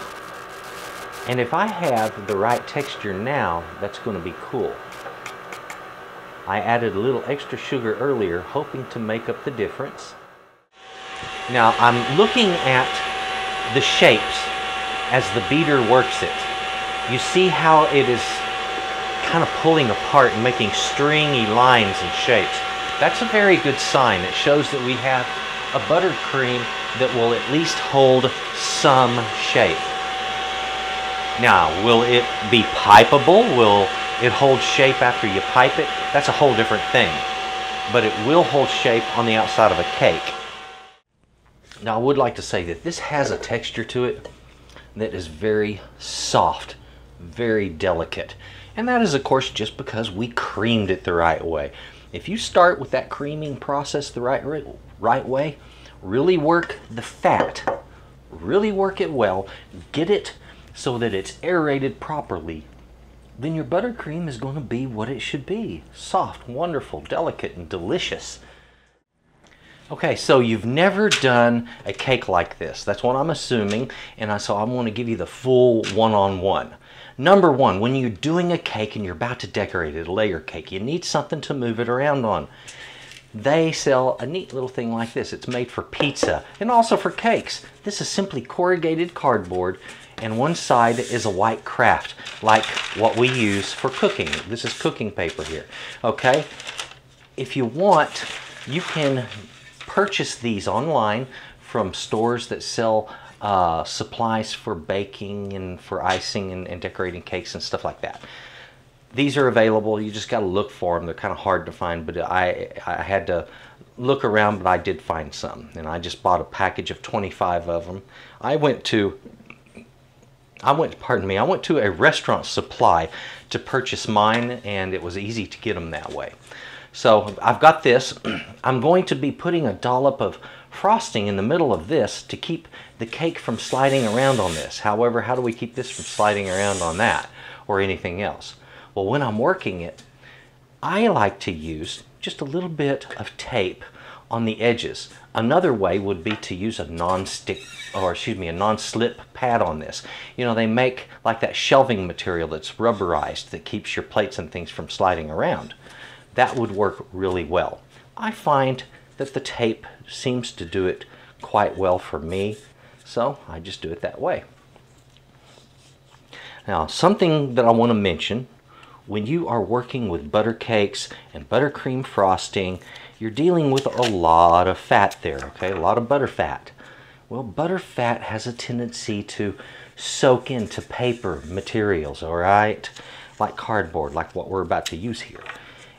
And if I have the right texture now, that's going to be cool. I added a little extra sugar earlier, hoping to make up the difference. Now I'm looking at the shapes as the beater works it. You see how it is kind of pulling apart and making stringy lines and shapes. That's a very good sign. It shows that we have a buttercream that will at least hold some shape. Now, will it be pipeable? Will it hold shape after you pipe it? That's a whole different thing. But it will hold shape on the outside of a cake. Now, I would like to say that this has a texture to it that is very soft, very delicate. And that is, of course, just because we creamed it the right way. If you start with that creaming process the right, right way, really work the fat, really work it well, get it so that it's aerated properly, then your buttercream is going to be what it should be. Soft, wonderful, delicate, and delicious. Okay, so you've never done a cake like this. That's what I'm assuming, and I, so I'm going to give you the full one-on-one. -on -one. Number one, when you're doing a cake and you're about to decorate it, a layer cake, you need something to move it around on. They sell a neat little thing like this. It's made for pizza and also for cakes. This is simply corrugated cardboard and one side is a white kraft like what we use for cooking. This is cooking paper here, okay? If you want, you can purchase these online from stores that sell uh, supplies for baking and for icing and, and, decorating cakes and stuff like that. These are available. You just got to look for them. They're kind of hard to find, but I, I had to look around, but I did find some. And I just bought a package of 25 of them. I went to, I went, pardon me, I went to a restaurant supply to purchase mine, and it was easy to get them that way. So I've got this. [CLEARS THROAT] I'm going to be putting a dollop of frosting in the middle of this to keep the cake from sliding around on this. However, how do we keep this from sliding around on that or anything else? Well, when I'm working it, I like to use just a little bit of tape on the edges. Another way would be to use a non-stick, or excuse me, a non-slip pad on this. You know, they make like that shelving material that's rubberized that keeps your plates and things from sliding around that would work really well. I find that the tape seems to do it quite well for me, so I just do it that way. Now, something that I want to mention, when you are working with butter cakes and buttercream frosting, you're dealing with a lot of fat there, okay? A lot of butter fat. Well, butter fat has a tendency to soak into paper materials, all right? Like cardboard, like what we're about to use here.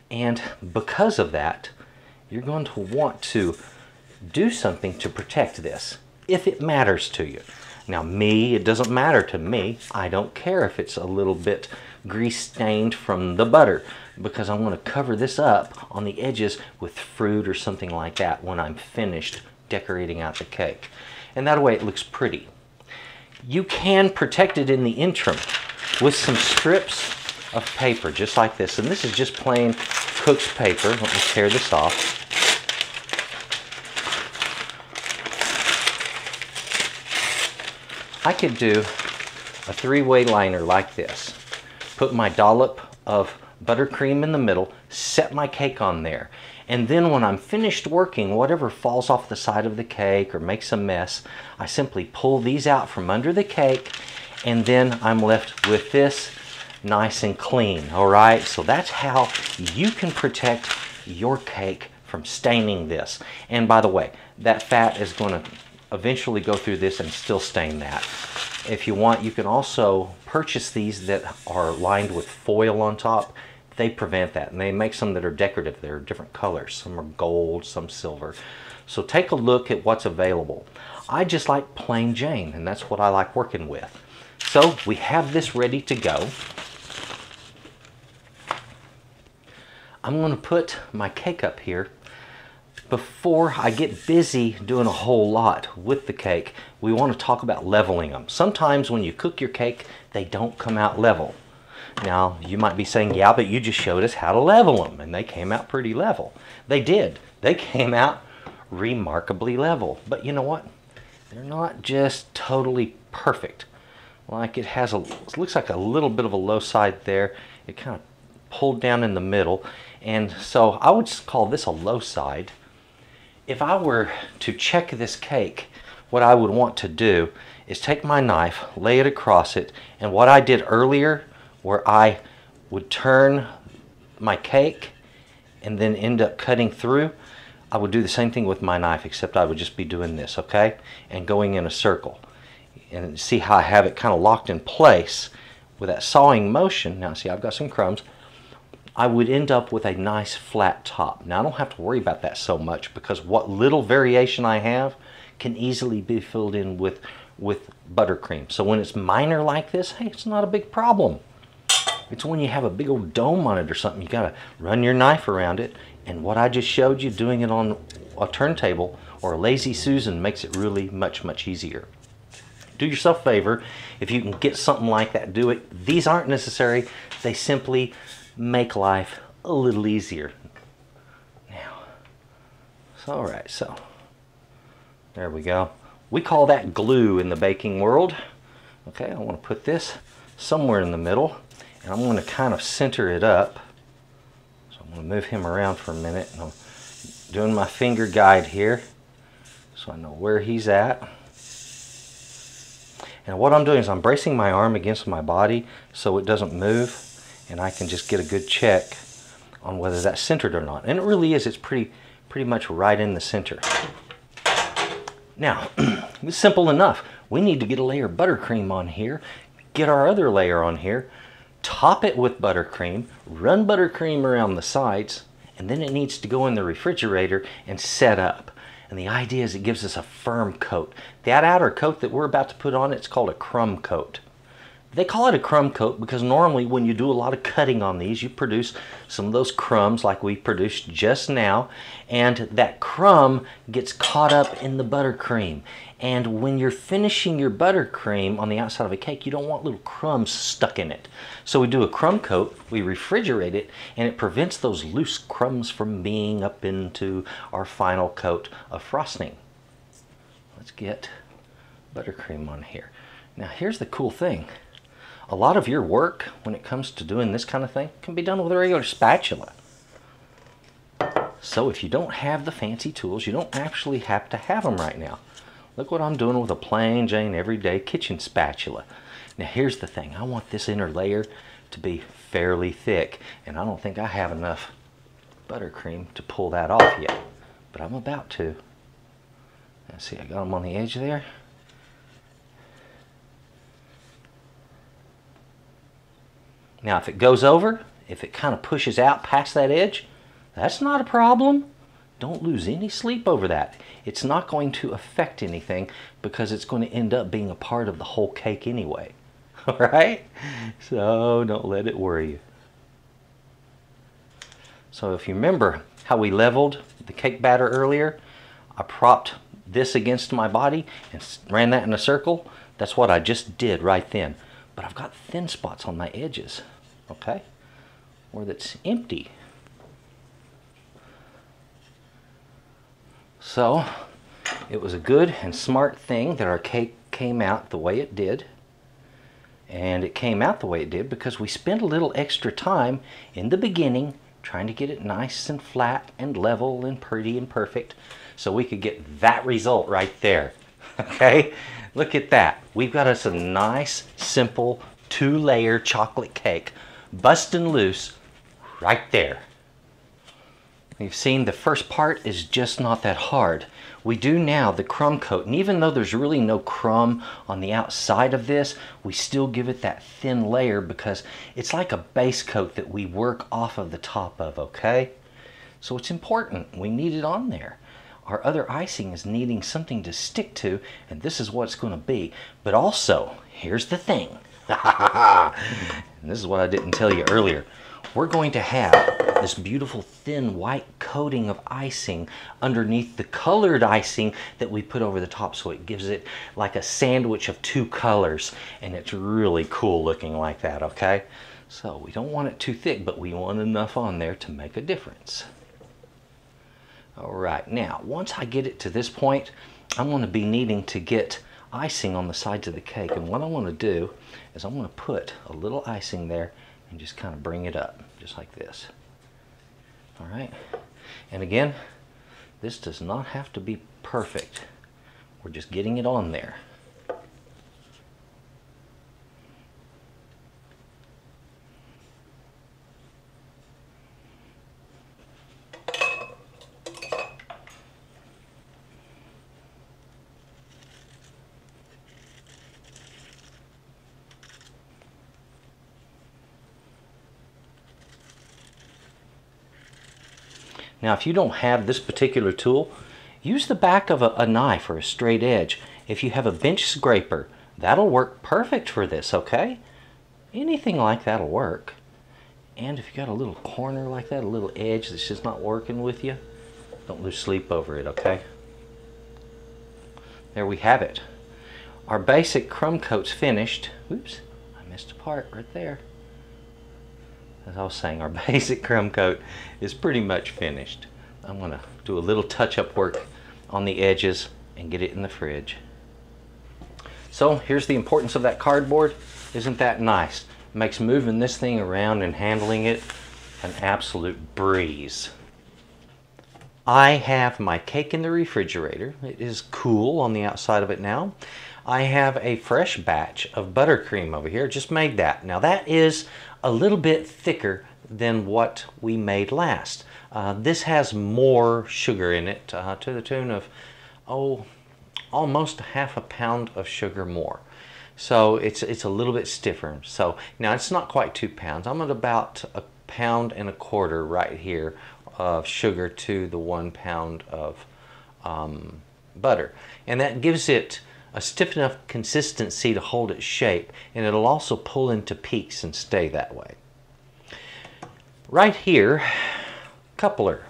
And because of that, you're going to want to do something to protect this if it matters to you. Now me, it doesn't matter to me. I don't care if it's a little bit grease stained from the butter because I want to cover this up on the edges with fruit or something like that when I'm finished decorating out the cake. And that way it looks pretty. You can protect it in the interim with some strips of paper just like this. And this is just plain cook's paper. Let me tear this off. I could do a three-way liner like this. Put my dollop of buttercream in the middle, set my cake on there. And then when I'm finished working, whatever falls off the side of the cake or makes a mess, I simply pull these out from under the cake and then I'm left with this nice and clean, all right? So that's how you can protect your cake from staining this. And by the way, that fat is going to eventually go through this and still stain that. If you want, you can also purchase these that are lined with foil on top. They prevent that, and they make some that are decorative. They're different colors. Some are gold, some silver. So take a look at what's available. I just like plain Jane, and that's what I like working with. So we have this ready to go. I'm going to put my cake up here before I get busy doing a whole lot with the cake, we want to talk about leveling them. Sometimes when you cook your cake, they don't come out level. Now, you might be saying, yeah, but you just showed us how to level them, and they came out pretty level. They did. They came out remarkably level. But you know what? They're not just totally perfect. Like it has a, it looks like a little bit of a low side there. It kind of pulled down in the middle. And so I would call this a low side. If I were to check this cake, what I would want to do is take my knife, lay it across it, and what I did earlier where I would turn my cake and then end up cutting through, I would do the same thing with my knife except I would just be doing this, okay? And going in a circle. And see how I have it kind of locked in place with that sawing motion. Now see, I've got some crumbs. I would end up with a nice flat top. Now I don't have to worry about that so much because what little variation I have can easily be filled in with, with buttercream. So when it's minor like this, hey, it's not a big problem. It's when you have a big old dome on it or something, you gotta run your knife around it. And what I just showed you, doing it on a turntable or a Lazy Susan makes it really much, much easier. Do yourself a favor, if you can get something like that, do it. These aren't necessary, they simply make life a little easier. Now, so, all right, so there we go. We call that glue in the baking world. Okay, I want to put this somewhere in the middle and I'm going to kind of center it up. So I'm going to move him around for a minute and I'm doing my finger guide here so I know where he's at. And what I'm doing is I'm bracing my arm against my body so it doesn't move and I can just get a good check on whether that's centered or not. And it really is, it's pretty, pretty much right in the center. Now, [CLEARS THROAT] it's simple enough. We need to get a layer of buttercream on here, get our other layer on here, top it with buttercream, run buttercream around the sides, and then it needs to go in the refrigerator and set up. And the idea is it gives us a firm coat. That outer coat that we're about to put on, it's called a crumb coat. They call it a crumb coat because normally when you do a lot of cutting on these, you produce some of those crumbs like we produced just now, and that crumb gets caught up in the buttercream. And when you're finishing your buttercream on the outside of a cake, you don't want little crumbs stuck in it. So we do a crumb coat, we refrigerate it, and it prevents those loose crumbs from being up into our final coat of frosting. Let's get buttercream on here. Now here's the cool thing. A lot of your work when it comes to doing this kind of thing can be done with a regular spatula. So if you don't have the fancy tools, you don't actually have to have them right now. Look what I'm doing with a plain Jane everyday kitchen spatula. Now here's the thing, I want this inner layer to be fairly thick and I don't think I have enough buttercream to pull that off yet, but I'm about to. Let's see, I got them on the edge there. Now if it goes over, if it kind of pushes out past that edge, that's not a problem. Don't lose any sleep over that. It's not going to affect anything because it's going to end up being a part of the whole cake anyway. [LAUGHS] All right? So don't let it worry you. So if you remember how we leveled the cake batter earlier, I propped this against my body and ran that in a circle. That's what I just did right then. But I've got thin spots on my edges, okay? Or that's empty. So it was a good and smart thing that our cake came out the way it did. And it came out the way it did because we spent a little extra time in the beginning trying to get it nice and flat and level and pretty and perfect so we could get that result right there. [LAUGHS] Okay, look at that. We've got us a nice, simple, two-layer chocolate cake busting loose right there. You've seen the first part is just not that hard. We do now the crumb coat, and even though there's really no crumb on the outside of this, we still give it that thin layer because it's like a base coat that we work off of the top of, okay? So it's important. We need it on there. Our other icing is needing something to stick to, and this is what it's going to be. But also, here's the thing. [LAUGHS] this is what I didn't tell you earlier. We're going to have this beautiful thin white coating of icing underneath the colored icing that we put over the top so it gives it like a sandwich of two colors and it's really cool looking like that okay? So we don't want it too thick but we want enough on there to make a difference. All right now once I get it to this point I'm going to be needing to get icing on the sides of the cake and what I want to do is I'm going to put a little icing there and just kind of bring it up just like this. All right? And again this does not have to be perfect. We're just getting it on there Now if you don't have this particular tool, use the back of a, a, knife or a straight edge. If you have a bench scraper, that'll work perfect for this, okay? Anything like that'll work. And if you got a little corner like that, a little edge that's just not working with you, don't lose sleep over it, okay? There we have it. Our basic crumb coat's finished. Oops, I missed a part right there. As I was saying, our [LAUGHS] basic crumb coat is pretty much finished. I'm gonna do a little touch-up work on the edges and get it in the fridge. So here's the importance of that cardboard. Isn't that nice? Makes moving this thing around and handling it an absolute breeze. I have my cake in the refrigerator. It is cool on the outside of it now. I have a fresh batch of buttercream over here. Just made that. Now that is a little bit thicker than what we made last. Uh, this has more sugar in it uh, to the tune of, oh, almost half a pound of sugar more. So it's, it's a little bit stiffer. So now it's not quite two pounds. I'm at about a pound and a quarter right here of sugar to the one pound of um, butter. And that gives it a stiff enough consistency to hold its shape and it'll also pull into peaks and stay that way. Right here, coupler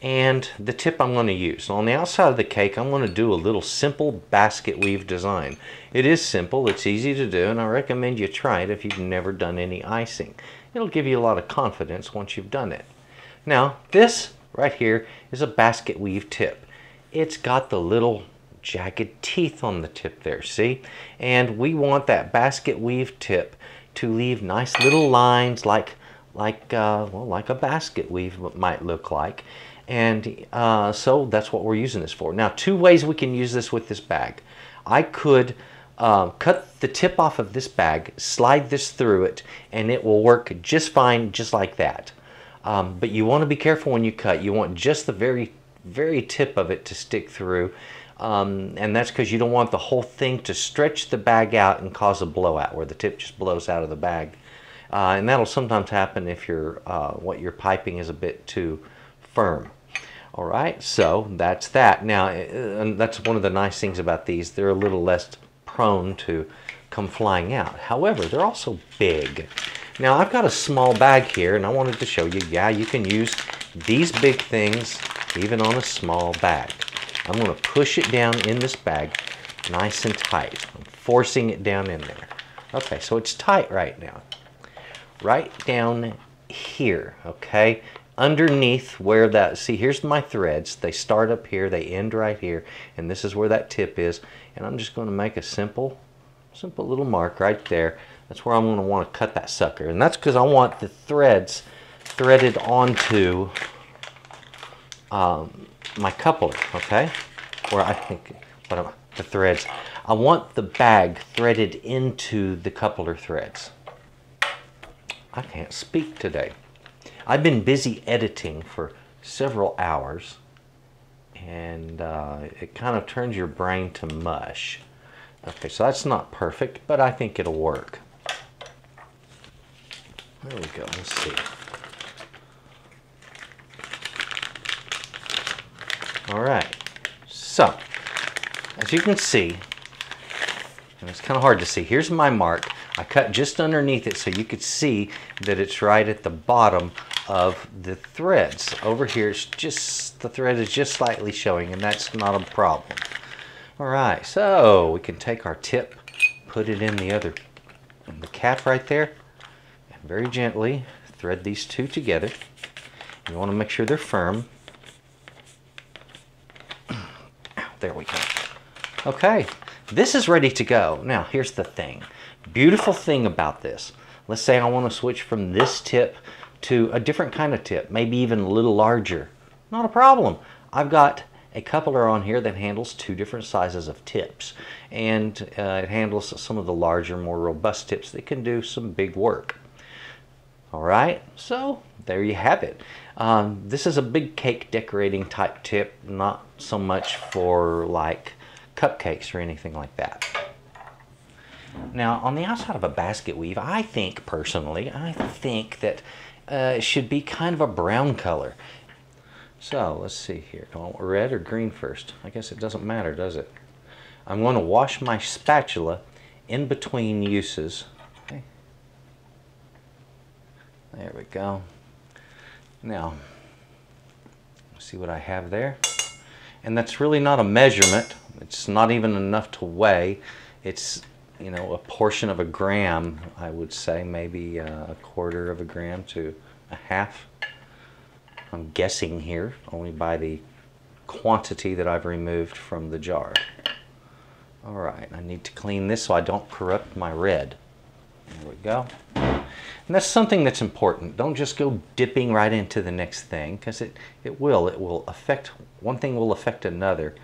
and the tip I'm going to use. On the outside of the cake I'm going to do a little simple basket weave design. It is simple, it's easy to do, and I recommend you try it if you've never done any icing. It'll give you a lot of confidence once you've done it. Now this right here is a basket weave tip. It's got the little jagged teeth on the tip there, see? And we want that basket weave tip to leave nice little lines like like uh, well like a basket weave might look like and uh, so that's what we're using this for. Now, two ways we can use this with this bag. I could uh, cut the tip off of this bag, slide this through it, and it will work just fine, just like that. Um, but you want to be careful when you cut. You want just the very, very tip of it to stick through. Um, and that's because you don't want the whole thing to stretch the bag out and cause a blowout where the tip just blows out of the bag. Uh, and that'll sometimes happen if your uh, what you're piping is a bit too firm. All right, so that's that. Now, uh, and that's one of the nice things about these. They're a little less prone to come flying out. However, they're also big. Now, I've got a small bag here, and I wanted to show you, yeah, you can use these big things even on a small bag. I'm going to push it down in this bag nice and tight. I'm forcing it down in there. Okay, so it's tight right now. Right down here, okay? underneath where that, see here's my threads. They start up here, they end right here, and this is where that tip is. And I'm just going to make a simple, simple little mark right there. That's where I'm going to want to cut that sucker. And that's because I want the threads threaded onto um, my coupler, okay? Where I think, what am I, the threads. I want the bag threaded into the coupler threads. I can't speak today. I've been busy editing for several hours and uh, it kind of turns your brain to mush. Okay, so that's not perfect, but I think it'll work. There we go, let's see. All right, so as you can see, and it's kind of hard to see, here's my mark. I cut just underneath it so you could see that it's right at the bottom of the threads. Over here, it's just the thread is just slightly showing, and that's not a problem. All right, so we can take our tip, put it in the other, in the cap right there, and very gently thread these two together. You want to make sure they're firm. There we go. Okay, this is ready to go. Now, here's the thing. Beautiful thing about this. Let's say I want to switch from this tip to a different kind of tip, maybe even a little larger. Not a problem. I've got a coupler on here that handles two different sizes of tips and uh, it handles some of the larger more robust tips that can do some big work all right so there you have it um, this is a big cake decorating type tip not so much for like cupcakes or anything like that now on the outside of a basket weave I think personally I think that uh, should be kind of a brown color. So let's see here. Do I want red or green first? I guess it doesn't matter, does it? I'm going to wash my spatula in between uses. Okay. There we go. Now, see what I have there? And that's really not a measurement. It's not even enough to weigh. It's, you know, a portion of a gram, I would say, maybe uh, a quarter of a gram to a half. I'm guessing here, only by the quantity that I've removed from the jar. All right, I need to clean this so I don't corrupt my red. There we go. And that's something that's important. Don't just go dipping right into the next thing because it, it will. It will affect, one thing will affect another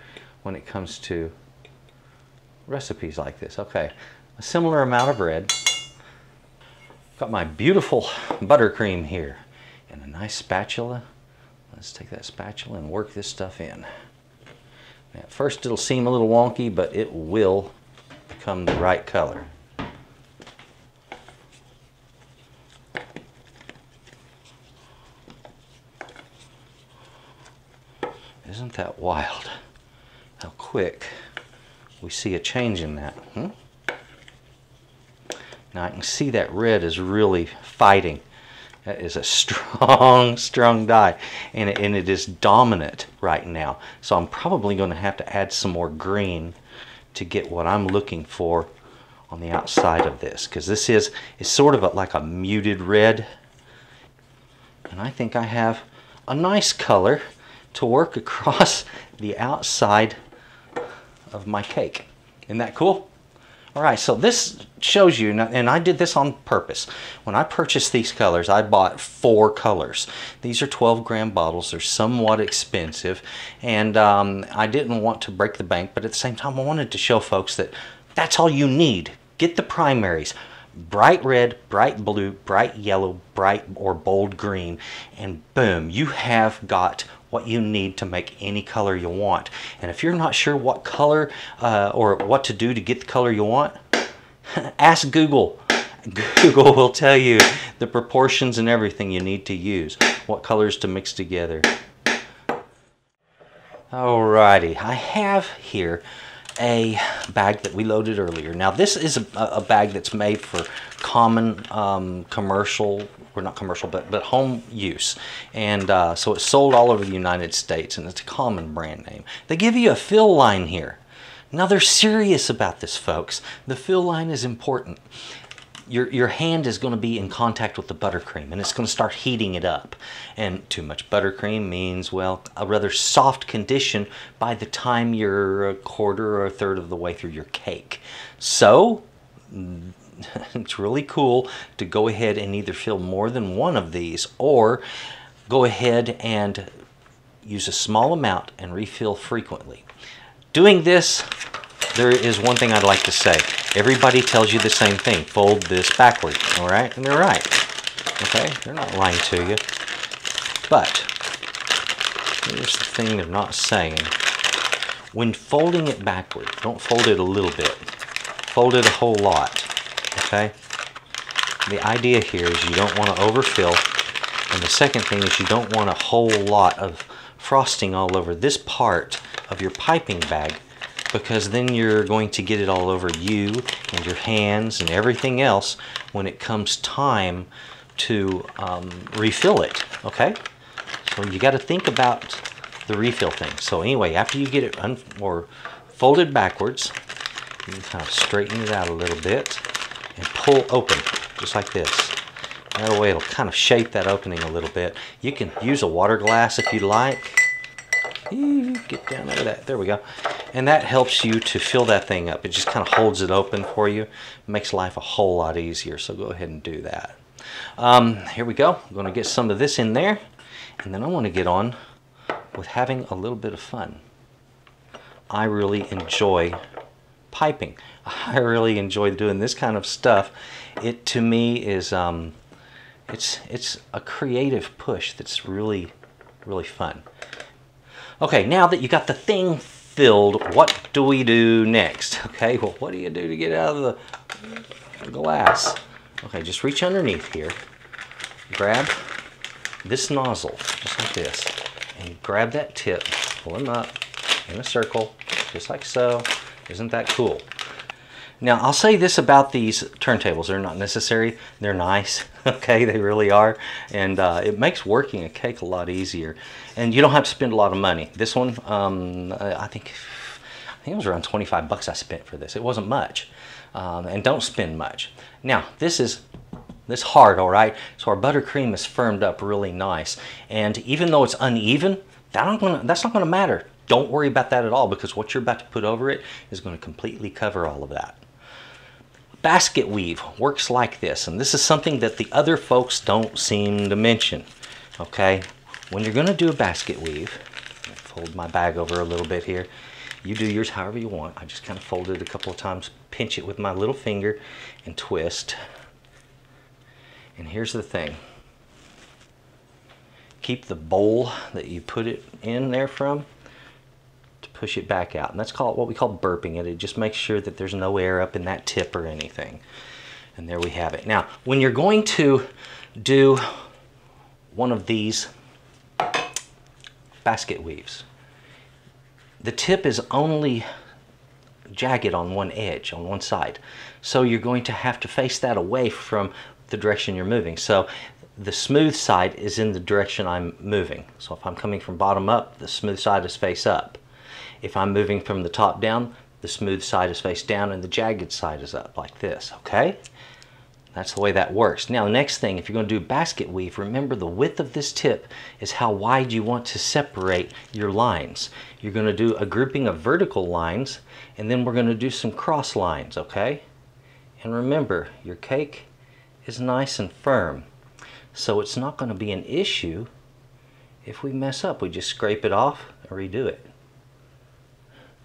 when it comes to recipes like this. Okay, a similar amount of red. Got my beautiful buttercream here and a nice spatula. Let's take that spatula and work this stuff in. At first it'll seem a little wonky, but it will become the right color. Isn't that wild? How quick we see a change in that. Hmm? Now I can see that red is really fighting. That is a [LAUGHS] strong, strong dye, and it, and it is dominant right now. So I'm probably going to have to add some more green to get what I'm looking for on the outside of this, because this is, is sort of a, like a muted red. And I think I have a nice color to work [LAUGHS] across the outside of my cake. Isn't that cool? All right, so this shows you, and I did this on purpose. When I purchased these colors, I bought four colors. These are 12 gram bottles. They're somewhat expensive, and um, I didn't want to break the bank, but at the same time, I wanted to show folks that that's all you need. Get the primaries bright red, bright blue, bright yellow, bright or bold green, and boom, you have got what you need to make any color you want. And if you're not sure what color uh, or what to do to get the color you want, [LAUGHS] ask Google. [LAUGHS] Google will tell you the proportions and everything you need to use, what colors to mix together. Alrighty, I have here a bag that we loaded earlier. Now this is a, a bag that's made for common um, commercial, or not commercial, but, but home use. And uh, so it's sold all over the United States and it's a common brand name. They give you a fill line here. Now they're serious about this folks. The fill line is important your, your hand is going to be in contact with the buttercream and it's going to start heating it up. And too much buttercream means, well, a rather soft condition by the time you're a quarter or a third of the way through your cake. So, [LAUGHS] it's really cool to go ahead and either fill more than one of these or go ahead and use a small amount and refill frequently. Doing this there is one thing I'd like to say. Everybody tells you the same thing. Fold this backward, all right? And they're right. Okay? They're not lying to you. But, here's the thing they're not saying. When folding it backward, don't fold it a little bit. Fold it a whole lot, okay? The idea here is you don't want to overfill. And the second thing is you don't want a whole lot of frosting all over this part of your piping bag because then you're going to get it all over you and your hands and everything else when it comes time to um, refill it, okay? So you got to think about the refill thing. So anyway, after you get it or folded backwards, you can kind of straighten it out a little bit and pull open, just like this. That way it'll kind of shape that opening a little bit. You can use a water glass if you like. Get down over that. There we go and that helps you to fill that thing up. It just kind of holds it open for you. It makes life a whole lot easier, so go ahead and do that. Um, here we go. I'm going to get some of this in there, and then I want to get on with having a little bit of fun. I really enjoy piping. [LAUGHS] I really enjoy doing this kind of stuff. It to me is um, it's it's a creative push that's really really fun. Okay, now that you got the thing filled, what do we do next? [LAUGHS] Okay, well, what do you do to get out of the glass? Okay, just reach underneath here, grab this nozzle, just like this, and grab that tip, pull them up in a circle, just like so. Isn't that cool? Now, I'll say this about these turntables. They're not necessary. They're nice. [LAUGHS] Okay, they really are. And uh, it makes working a cake a lot easier. And you don't have to spend a lot of money. This one, um, I think I think it was around 25 bucks I spent for this. It wasn't much. Um, and don't spend much. Now, this is this hard, all right? So our buttercream is firmed up really nice. And even though it's uneven, that gonna, that's not gonna matter. Don't worry about that at all because what you're about to put over it is gonna completely cover all of that basket weave works like this, and this is something that the other folks don't seem to mention. Okay, when you're going to do a basket weave, fold my bag over a little bit here. You do yours however you want. I just kind of fold it a couple of times, pinch it with my little finger, and twist. And here's the thing. Keep the bowl that you put it in there from push it back out. And that's called what we call burping it. It just makes sure that there's no air up in that tip or anything. And there we have it. Now, when you're going to do one of these basket weaves, the tip is only jagged on one edge, on one side. So you're going to have to face that away from the direction you're moving. So the smooth side is in the direction I'm moving. So if I'm coming from bottom up, the smooth side is face up. If I'm moving from the top down, the smooth side is face down and the jagged side is up like this, okay? That's the way that works. Now, next thing, if you're going to do basket weave, remember the width of this tip is how wide you want to separate your lines. You're going to do a grouping of vertical lines, and then we're going to do some cross lines, okay? And remember, your cake is nice and firm, so it's not going to be an issue if we mess up. We just scrape it off and redo it.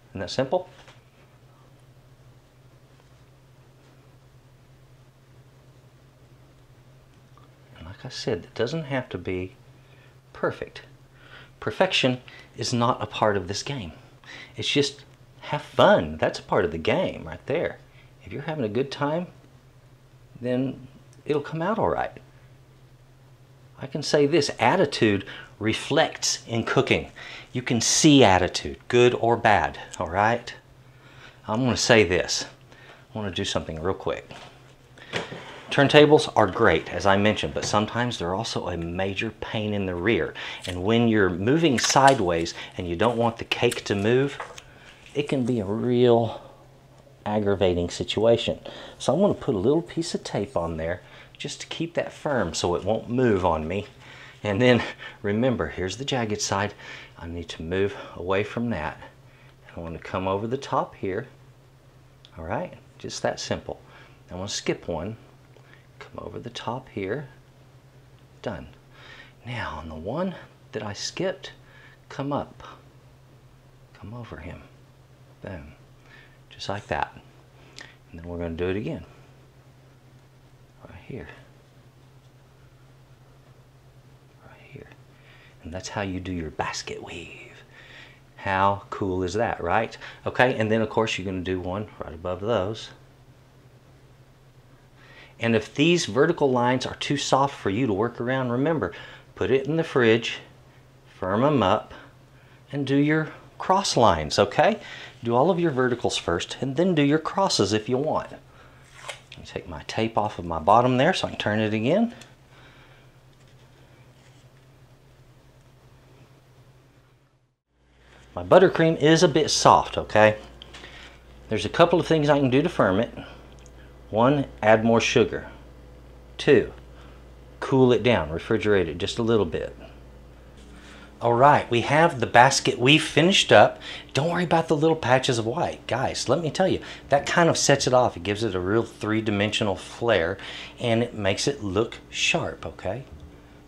Isn't that simple? And like I said, it doesn't have to be perfect. Perfection is not a part of this game. It's just have fun. That's a part of the game right there. If you're having a good time, then it'll come out all right. I can say this attitude reflects in cooking. You can see attitude, good or bad, all right? I'm to say this. I want to do something real quick. Turntables are great, as I mentioned, but sometimes they're also a major pain in the rear. And when you're moving sideways and you don't want the cake to move, it can be a real aggravating situation. So I'm to put a little piece of tape on there just to keep that firm so it won't move on me. And then remember, here's the jagged side. I need to move away from that. I want to come over the top here. All right, just that simple. I want to skip one, come over the top here, done. Now on the one that I skipped, come up, come over him, boom, just like that. And then we're going to do it again, right here. And that's how you do your basket weave. How cool is that, right? Okay, and then of course you're to do one right above those. And if these vertical lines are too soft for you to work around, remember, put it in the fridge, firm them up, and do your cross lines, okay? Do all of your verticals first, and then do your crosses if you want. Take my tape off of my bottom there so I can turn it again. My buttercream is a bit soft, okay? There's a couple of things I can do to firm it. One, add more sugar. Two, cool it down, refrigerate it just a little bit. All right, we have the basket weave finished up. Don't worry about the little patches of white. Guys, let me tell you, that kind of sets it off. It gives it a real three-dimensional flair, and it makes it look sharp, okay?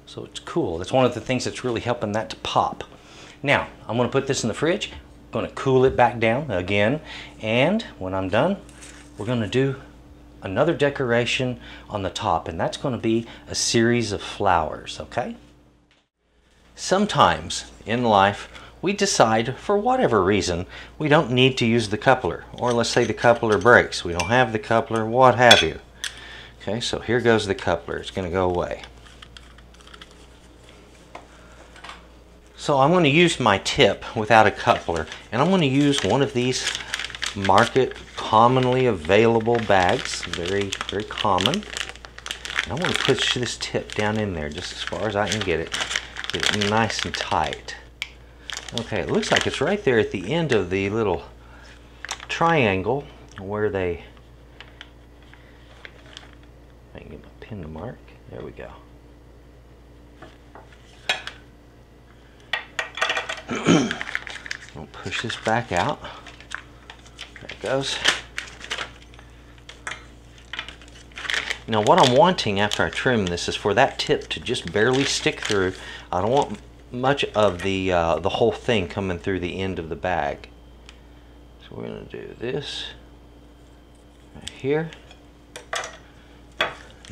So it's cool. It's one of the things that's really helping that to pop. Now, I'm going to put this in the fridge. To cool it back down again. And when I'm done, we're going to do another decoration on the top. And that's going to be a series of flowers, okay? Sometimes in life, we decide for whatever reason we don't need to use the coupler or let's say the coupler breaks we don't have the coupler what have you okay so here goes the coupler it's going to go away So I'm going to use my tip without a coupler and I'm going to use one of these Market commonly available bags, very, very common. And I want to push this tip down in there just as far as I can get it. Get it nice and tight. Okay, it looks like it's right there at the end of the little triangle where they I can get my pin to mark. There we go. [CLEARS THROAT] I'll push this back out. There it goes. Now what I'm wanting after I trim this is for that tip to just barely stick through. I don't want much of the uh, the whole thing coming through the end of the bag. So we're going to do this right here.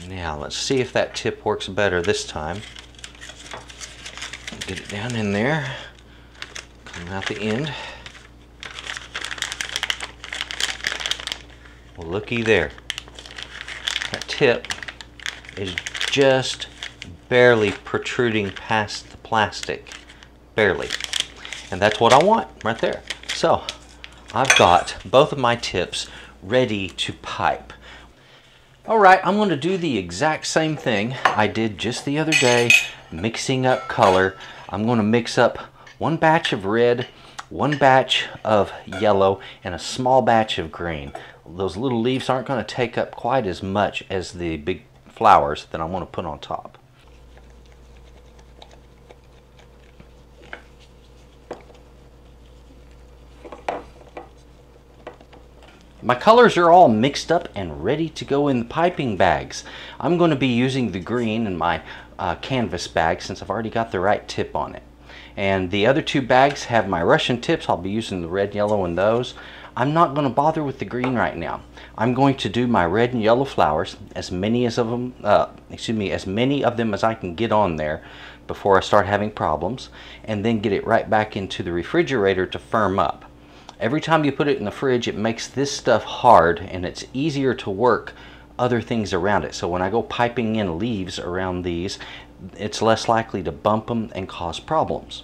Now let's see if that tip works better this time. Get it down in there. Out the end. Well, looky there. That tip is just barely protruding past the plastic. Barely. And that's what I want right there. So, I've got both of my tips ready to pipe. All right, I'm going to do the exact same thing I did just the other day, mixing up color. I'm going to mix up one batch of red, one batch of yellow, and a small batch of green. Those little leaves aren't going to take up quite as much as the big flowers that I want to put on top. My colors are all mixed up and ready to go in the piping bags. I'm going to be using the green in my uh, canvas bag since I've already got the right tip on it. And the other two bags have my Russian tips. I'll be using the red, yellow, and those. I'm not going to bother with the green right now. I'm going to do my red and yellow flowers, as many as of them, uh, excuse me, as many of them as I can get on there before I start having problems, and then get it right back into the refrigerator to firm up. Every time you put it in the fridge, it makes this stuff hard and it's easier to work other things around it. So when I go piping in leaves around these, it's less likely to bump them and cause problems.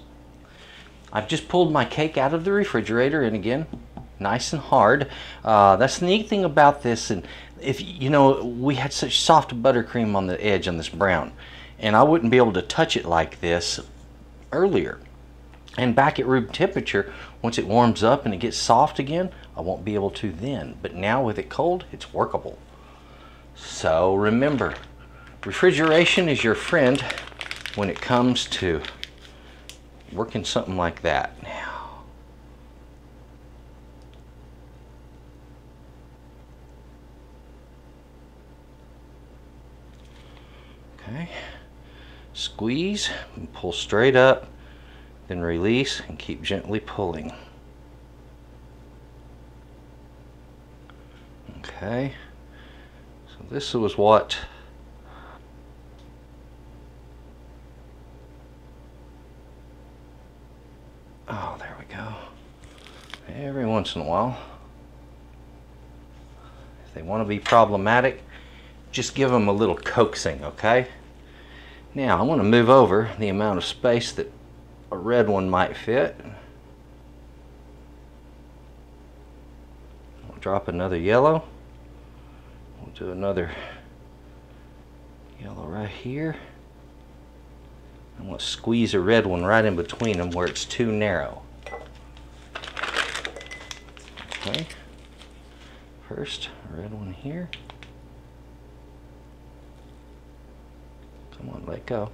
I've just pulled my cake out of the refrigerator and again, nice and hard. Uh, that's the neat thing about this. And if you know, we had such soft buttercream on the edge on this brown and I wouldn't be able to touch it like this earlier. And back at room temperature, once it warms up and it gets soft again, I won't be able to then. But now with it cold, it's workable. So remember, refrigeration is your friend when it comes to working something like that. Now, okay, squeeze and pull straight up then release and keep gently pulling. Okay, so this was what Oh, there we go. Every once in a while, if they want to be problematic, just give them a little coaxing, okay? Now, I want to move over the amount of space that a red one might fit. We'll drop another yellow. We'll do another yellow right here. I'm going to squeeze a red one right in between them where it's too narrow. Okay. First, red one here. Come on, let go.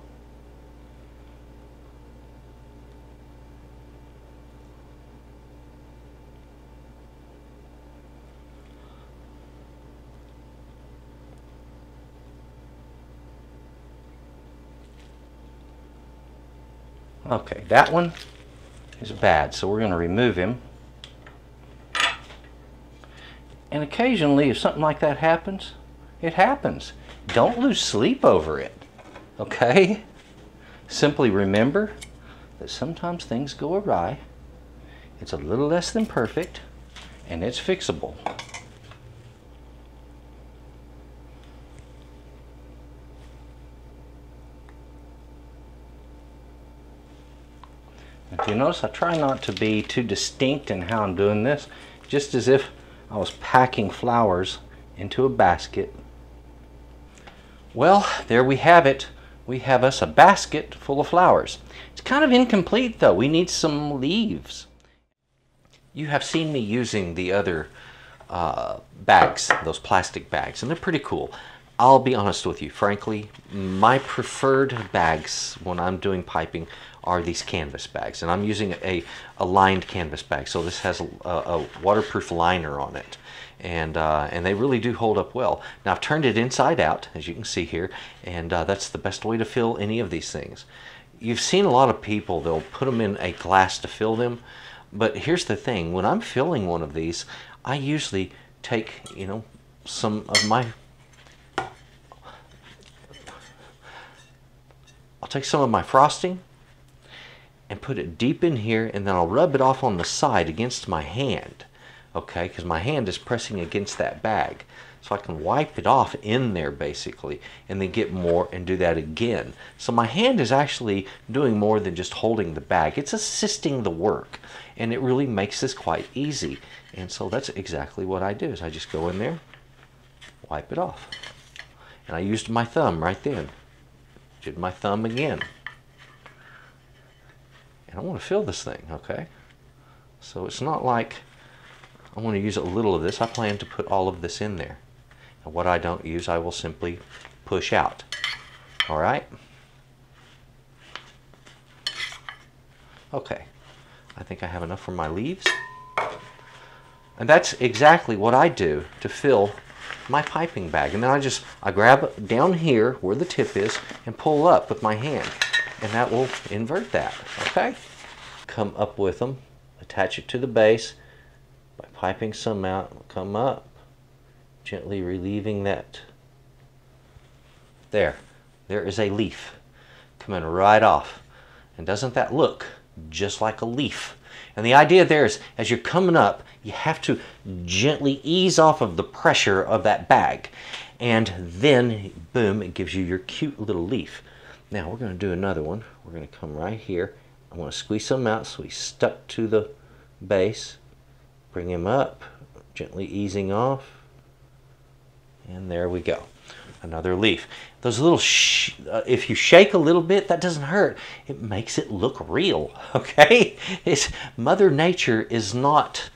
Okay, that one is bad, so we're going to remove him. And occasionally, if something like that happens, it happens. Don't lose sleep over it, okay? Simply remember that sometimes things go awry. It's a little less than perfect, and it's fixable. Notice, I try not to be too distinct in how I'm doing this, just as if I was packing flowers into a basket. Well, there we have it. We have us a basket full of flowers. It's kind of incomplete though. We need some leaves. You have seen me using the other uh, bags, those plastic bags, and they're pretty cool. I'll be honest with you, frankly, my preferred bags when I'm doing piping are these canvas bags. And I'm using a, a lined canvas bag. So this has a, a waterproof liner on it. And, uh, and they really do hold up well. Now I've turned it inside out, as you can see here, and uh, that's the best way to fill any of these things. You've seen a lot of people, they'll put them in a glass to fill them. But here's the thing, when I'm filling one of these, I usually take, you know, some of my I'll take some of my frosting and put it deep in here and then I'll rub it off on the side against my hand okay? Because my hand is pressing against that bag. So I can wipe it off in there basically and then get more and do that again. So my hand is actually doing more than just holding the bag. It's assisting the work and it really makes this quite easy. And so that's exactly what I do is I just go in there wipe it off. And I used my thumb right then. Did my thumb again. And I want to fill this thing, okay? So it's not like I want to use a little of this. I plan to put all of this in there. And what I don't use, I will simply push out. All right? Okay. I think I have enough for my leaves. And that's exactly what I do to fill my piping bag. And then I just, I grab down here where the tip is and pull up with my hand. And that will invert that, okay? Come up with them, attach it to the base by piping some out, come up, gently relieving that. There, there is a leaf coming right off. And doesn't that look just like a leaf? And the idea there is as you're coming up, you have to gently ease off of the pressure of that bag. And then, boom, it gives you your cute little leaf. Now we're going to do another one. We're going to come right here. I want to squeeze some out so he's stuck to the base. Bring him up, gently easing off. And there we go another leaf. Those little, uh, if you shake a little bit, that doesn't hurt. It makes it look real, [LAUGHS] okay? It's, Mother Nature is not,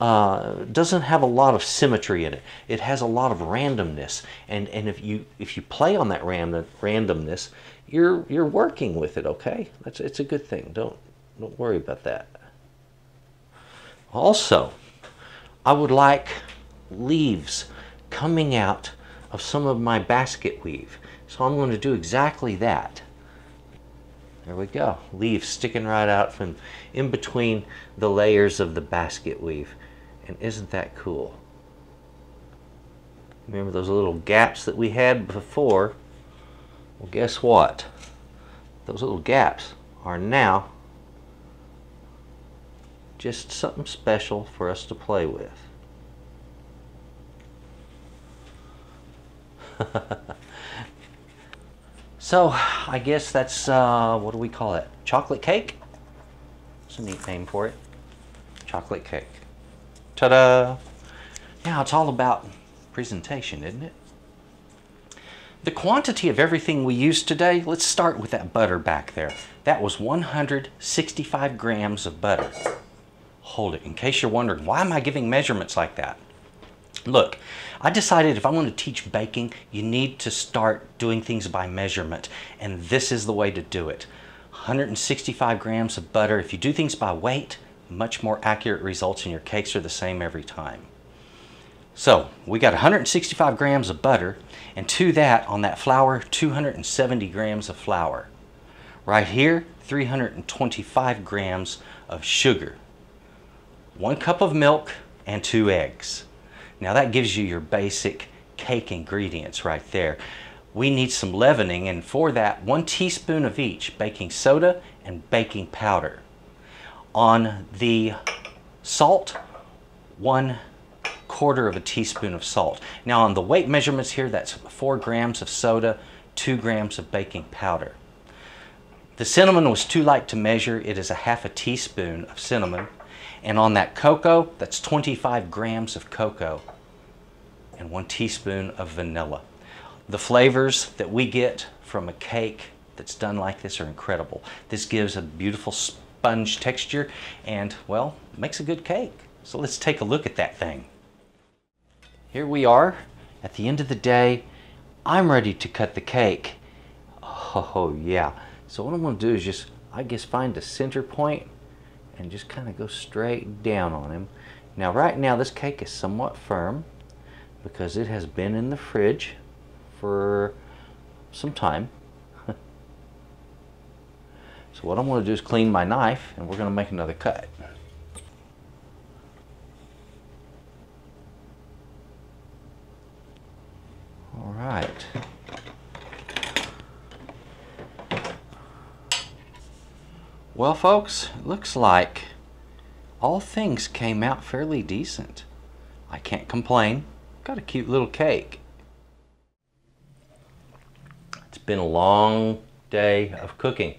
uh, doesn't have a lot of symmetry in it. It has a lot of randomness. And, and if, you, if you play on that random, randomness, you're, you're working with it, okay? That's, it's a good thing. Don't, don't worry about that. Also, I would like leaves coming out of some of my basket weave. So I'm going to do exactly that. There we go. Leaves sticking right out from in between the layers of the basket weave. And isn't that cool? Remember those little gaps that we had before? Well, guess what? Those little gaps are now just something special for us to play with. [LAUGHS] so I guess that's, uh, what do we call it? Chocolate cake? It's a neat name for it. Chocolate cake. Ta-da! Now it's all about presentation, isn't it? The quantity of everything we used today, let's start with that butter back there. That was 165 grams of butter. Hold it, in case you're wondering, why am I giving measurements like that? Look, I decided if I want to teach baking, you need to start doing things by measurement. And this is the way to do it. 165 grams of butter. If you do things by weight, much more accurate results and your cakes are the same every time. So we got 165 grams of butter and to that on that flour, 270 grams of flour. Right here, 325 grams of sugar. One cup of milk and two eggs. Now that gives you your basic cake ingredients right there. We need some leavening and for that one teaspoon of each baking soda and baking powder. On the salt, one quarter of a teaspoon of salt. Now on the weight measurements here, that's four grams of soda, two grams of baking powder. The cinnamon was too light to measure. It is a half a teaspoon of cinnamon And on that cocoa, that's 25 grams of cocoa and one teaspoon of vanilla. The flavors that we get from a cake that's done like this are incredible. This gives a beautiful sponge texture and, well, makes a good cake. So let's take a look at that thing. Here we are. At the end of the day, I'm ready to cut the cake. Oh, yeah. So what I'm to do is just, I guess, find the center point and just kind of go straight down on him. Now, right now, this cake is somewhat firm because it has been in the fridge for some time. [LAUGHS] so what I'm going to do is clean my knife and we're going to make another cut. All right. Well, folks, it looks like all things came out fairly decent. I can't complain. Got a cute little cake. It's been a long day of cooking.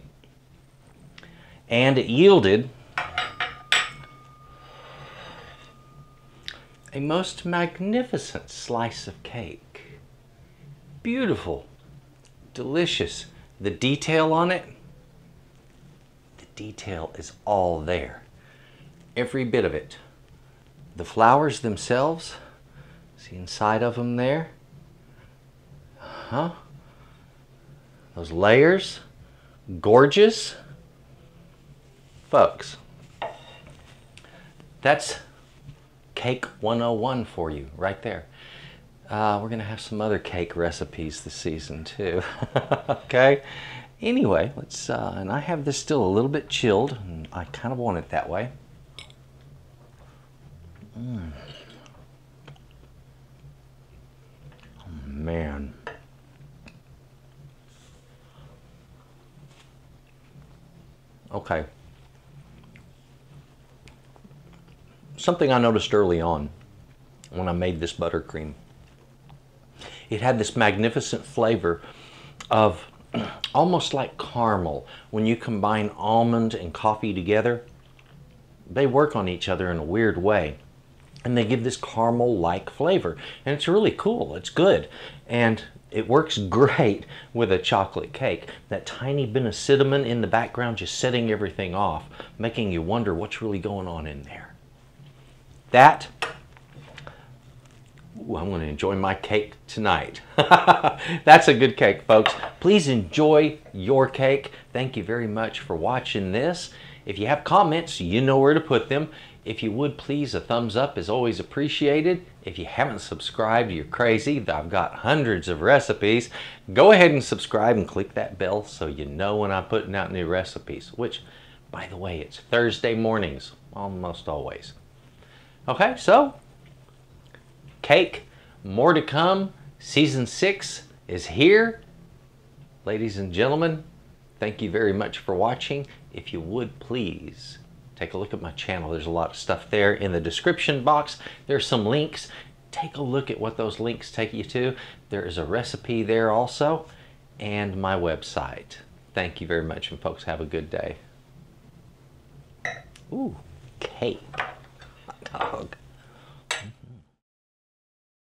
And it yielded a most magnificent slice of cake. Beautiful, delicious. The detail on it, the detail is all there. Every bit of it. The flowers themselves, See inside of them there? Huh? Those layers, gorgeous. Folks, that's Cake 101 for you right there. Uh, we're going to have some other cake recipes this season too. [LAUGHS] okay? Anyway, let's, uh, and I have this still a little bit chilled, and I kind of want it that way. Mmm. man. Okay. Something I noticed early on when I made this buttercream. It had this magnificent flavor of [CLEARS THROAT] almost like caramel. When you combine almond and coffee together, they work on each other in a weird way and they give this caramel-like flavor. And it's really cool. It's good. And it works [LAUGHS] great with a chocolate cake. That tiny bit of cinnamon in the background just setting everything off, making you wonder what's really going on in there. That, ooh, I'm going to enjoy my cake tonight. [LAUGHS] That's a good cake, folks. Please enjoy your cake. Thank you very much for watching this. If you have comments, you know where to put them. If you would please, a thumbs up is always appreciated. If you haven't subscribed, you're crazy. I've got hundreds of recipes. Go ahead and subscribe and click that bell so you know when I'm putting out new recipes, which, by the way, it's Thursday mornings, almost always. Okay, so, cake, more to come. Season six is here. Ladies and gentlemen, thank you very much for watching. If you would please take a look at my channel. There's a lot of stuff there in the description box. There's some links. Take a look at what those links take you to. There is a recipe there also and my website. Thank you very much and folks have a good day. Ooh, cake. Hot dog.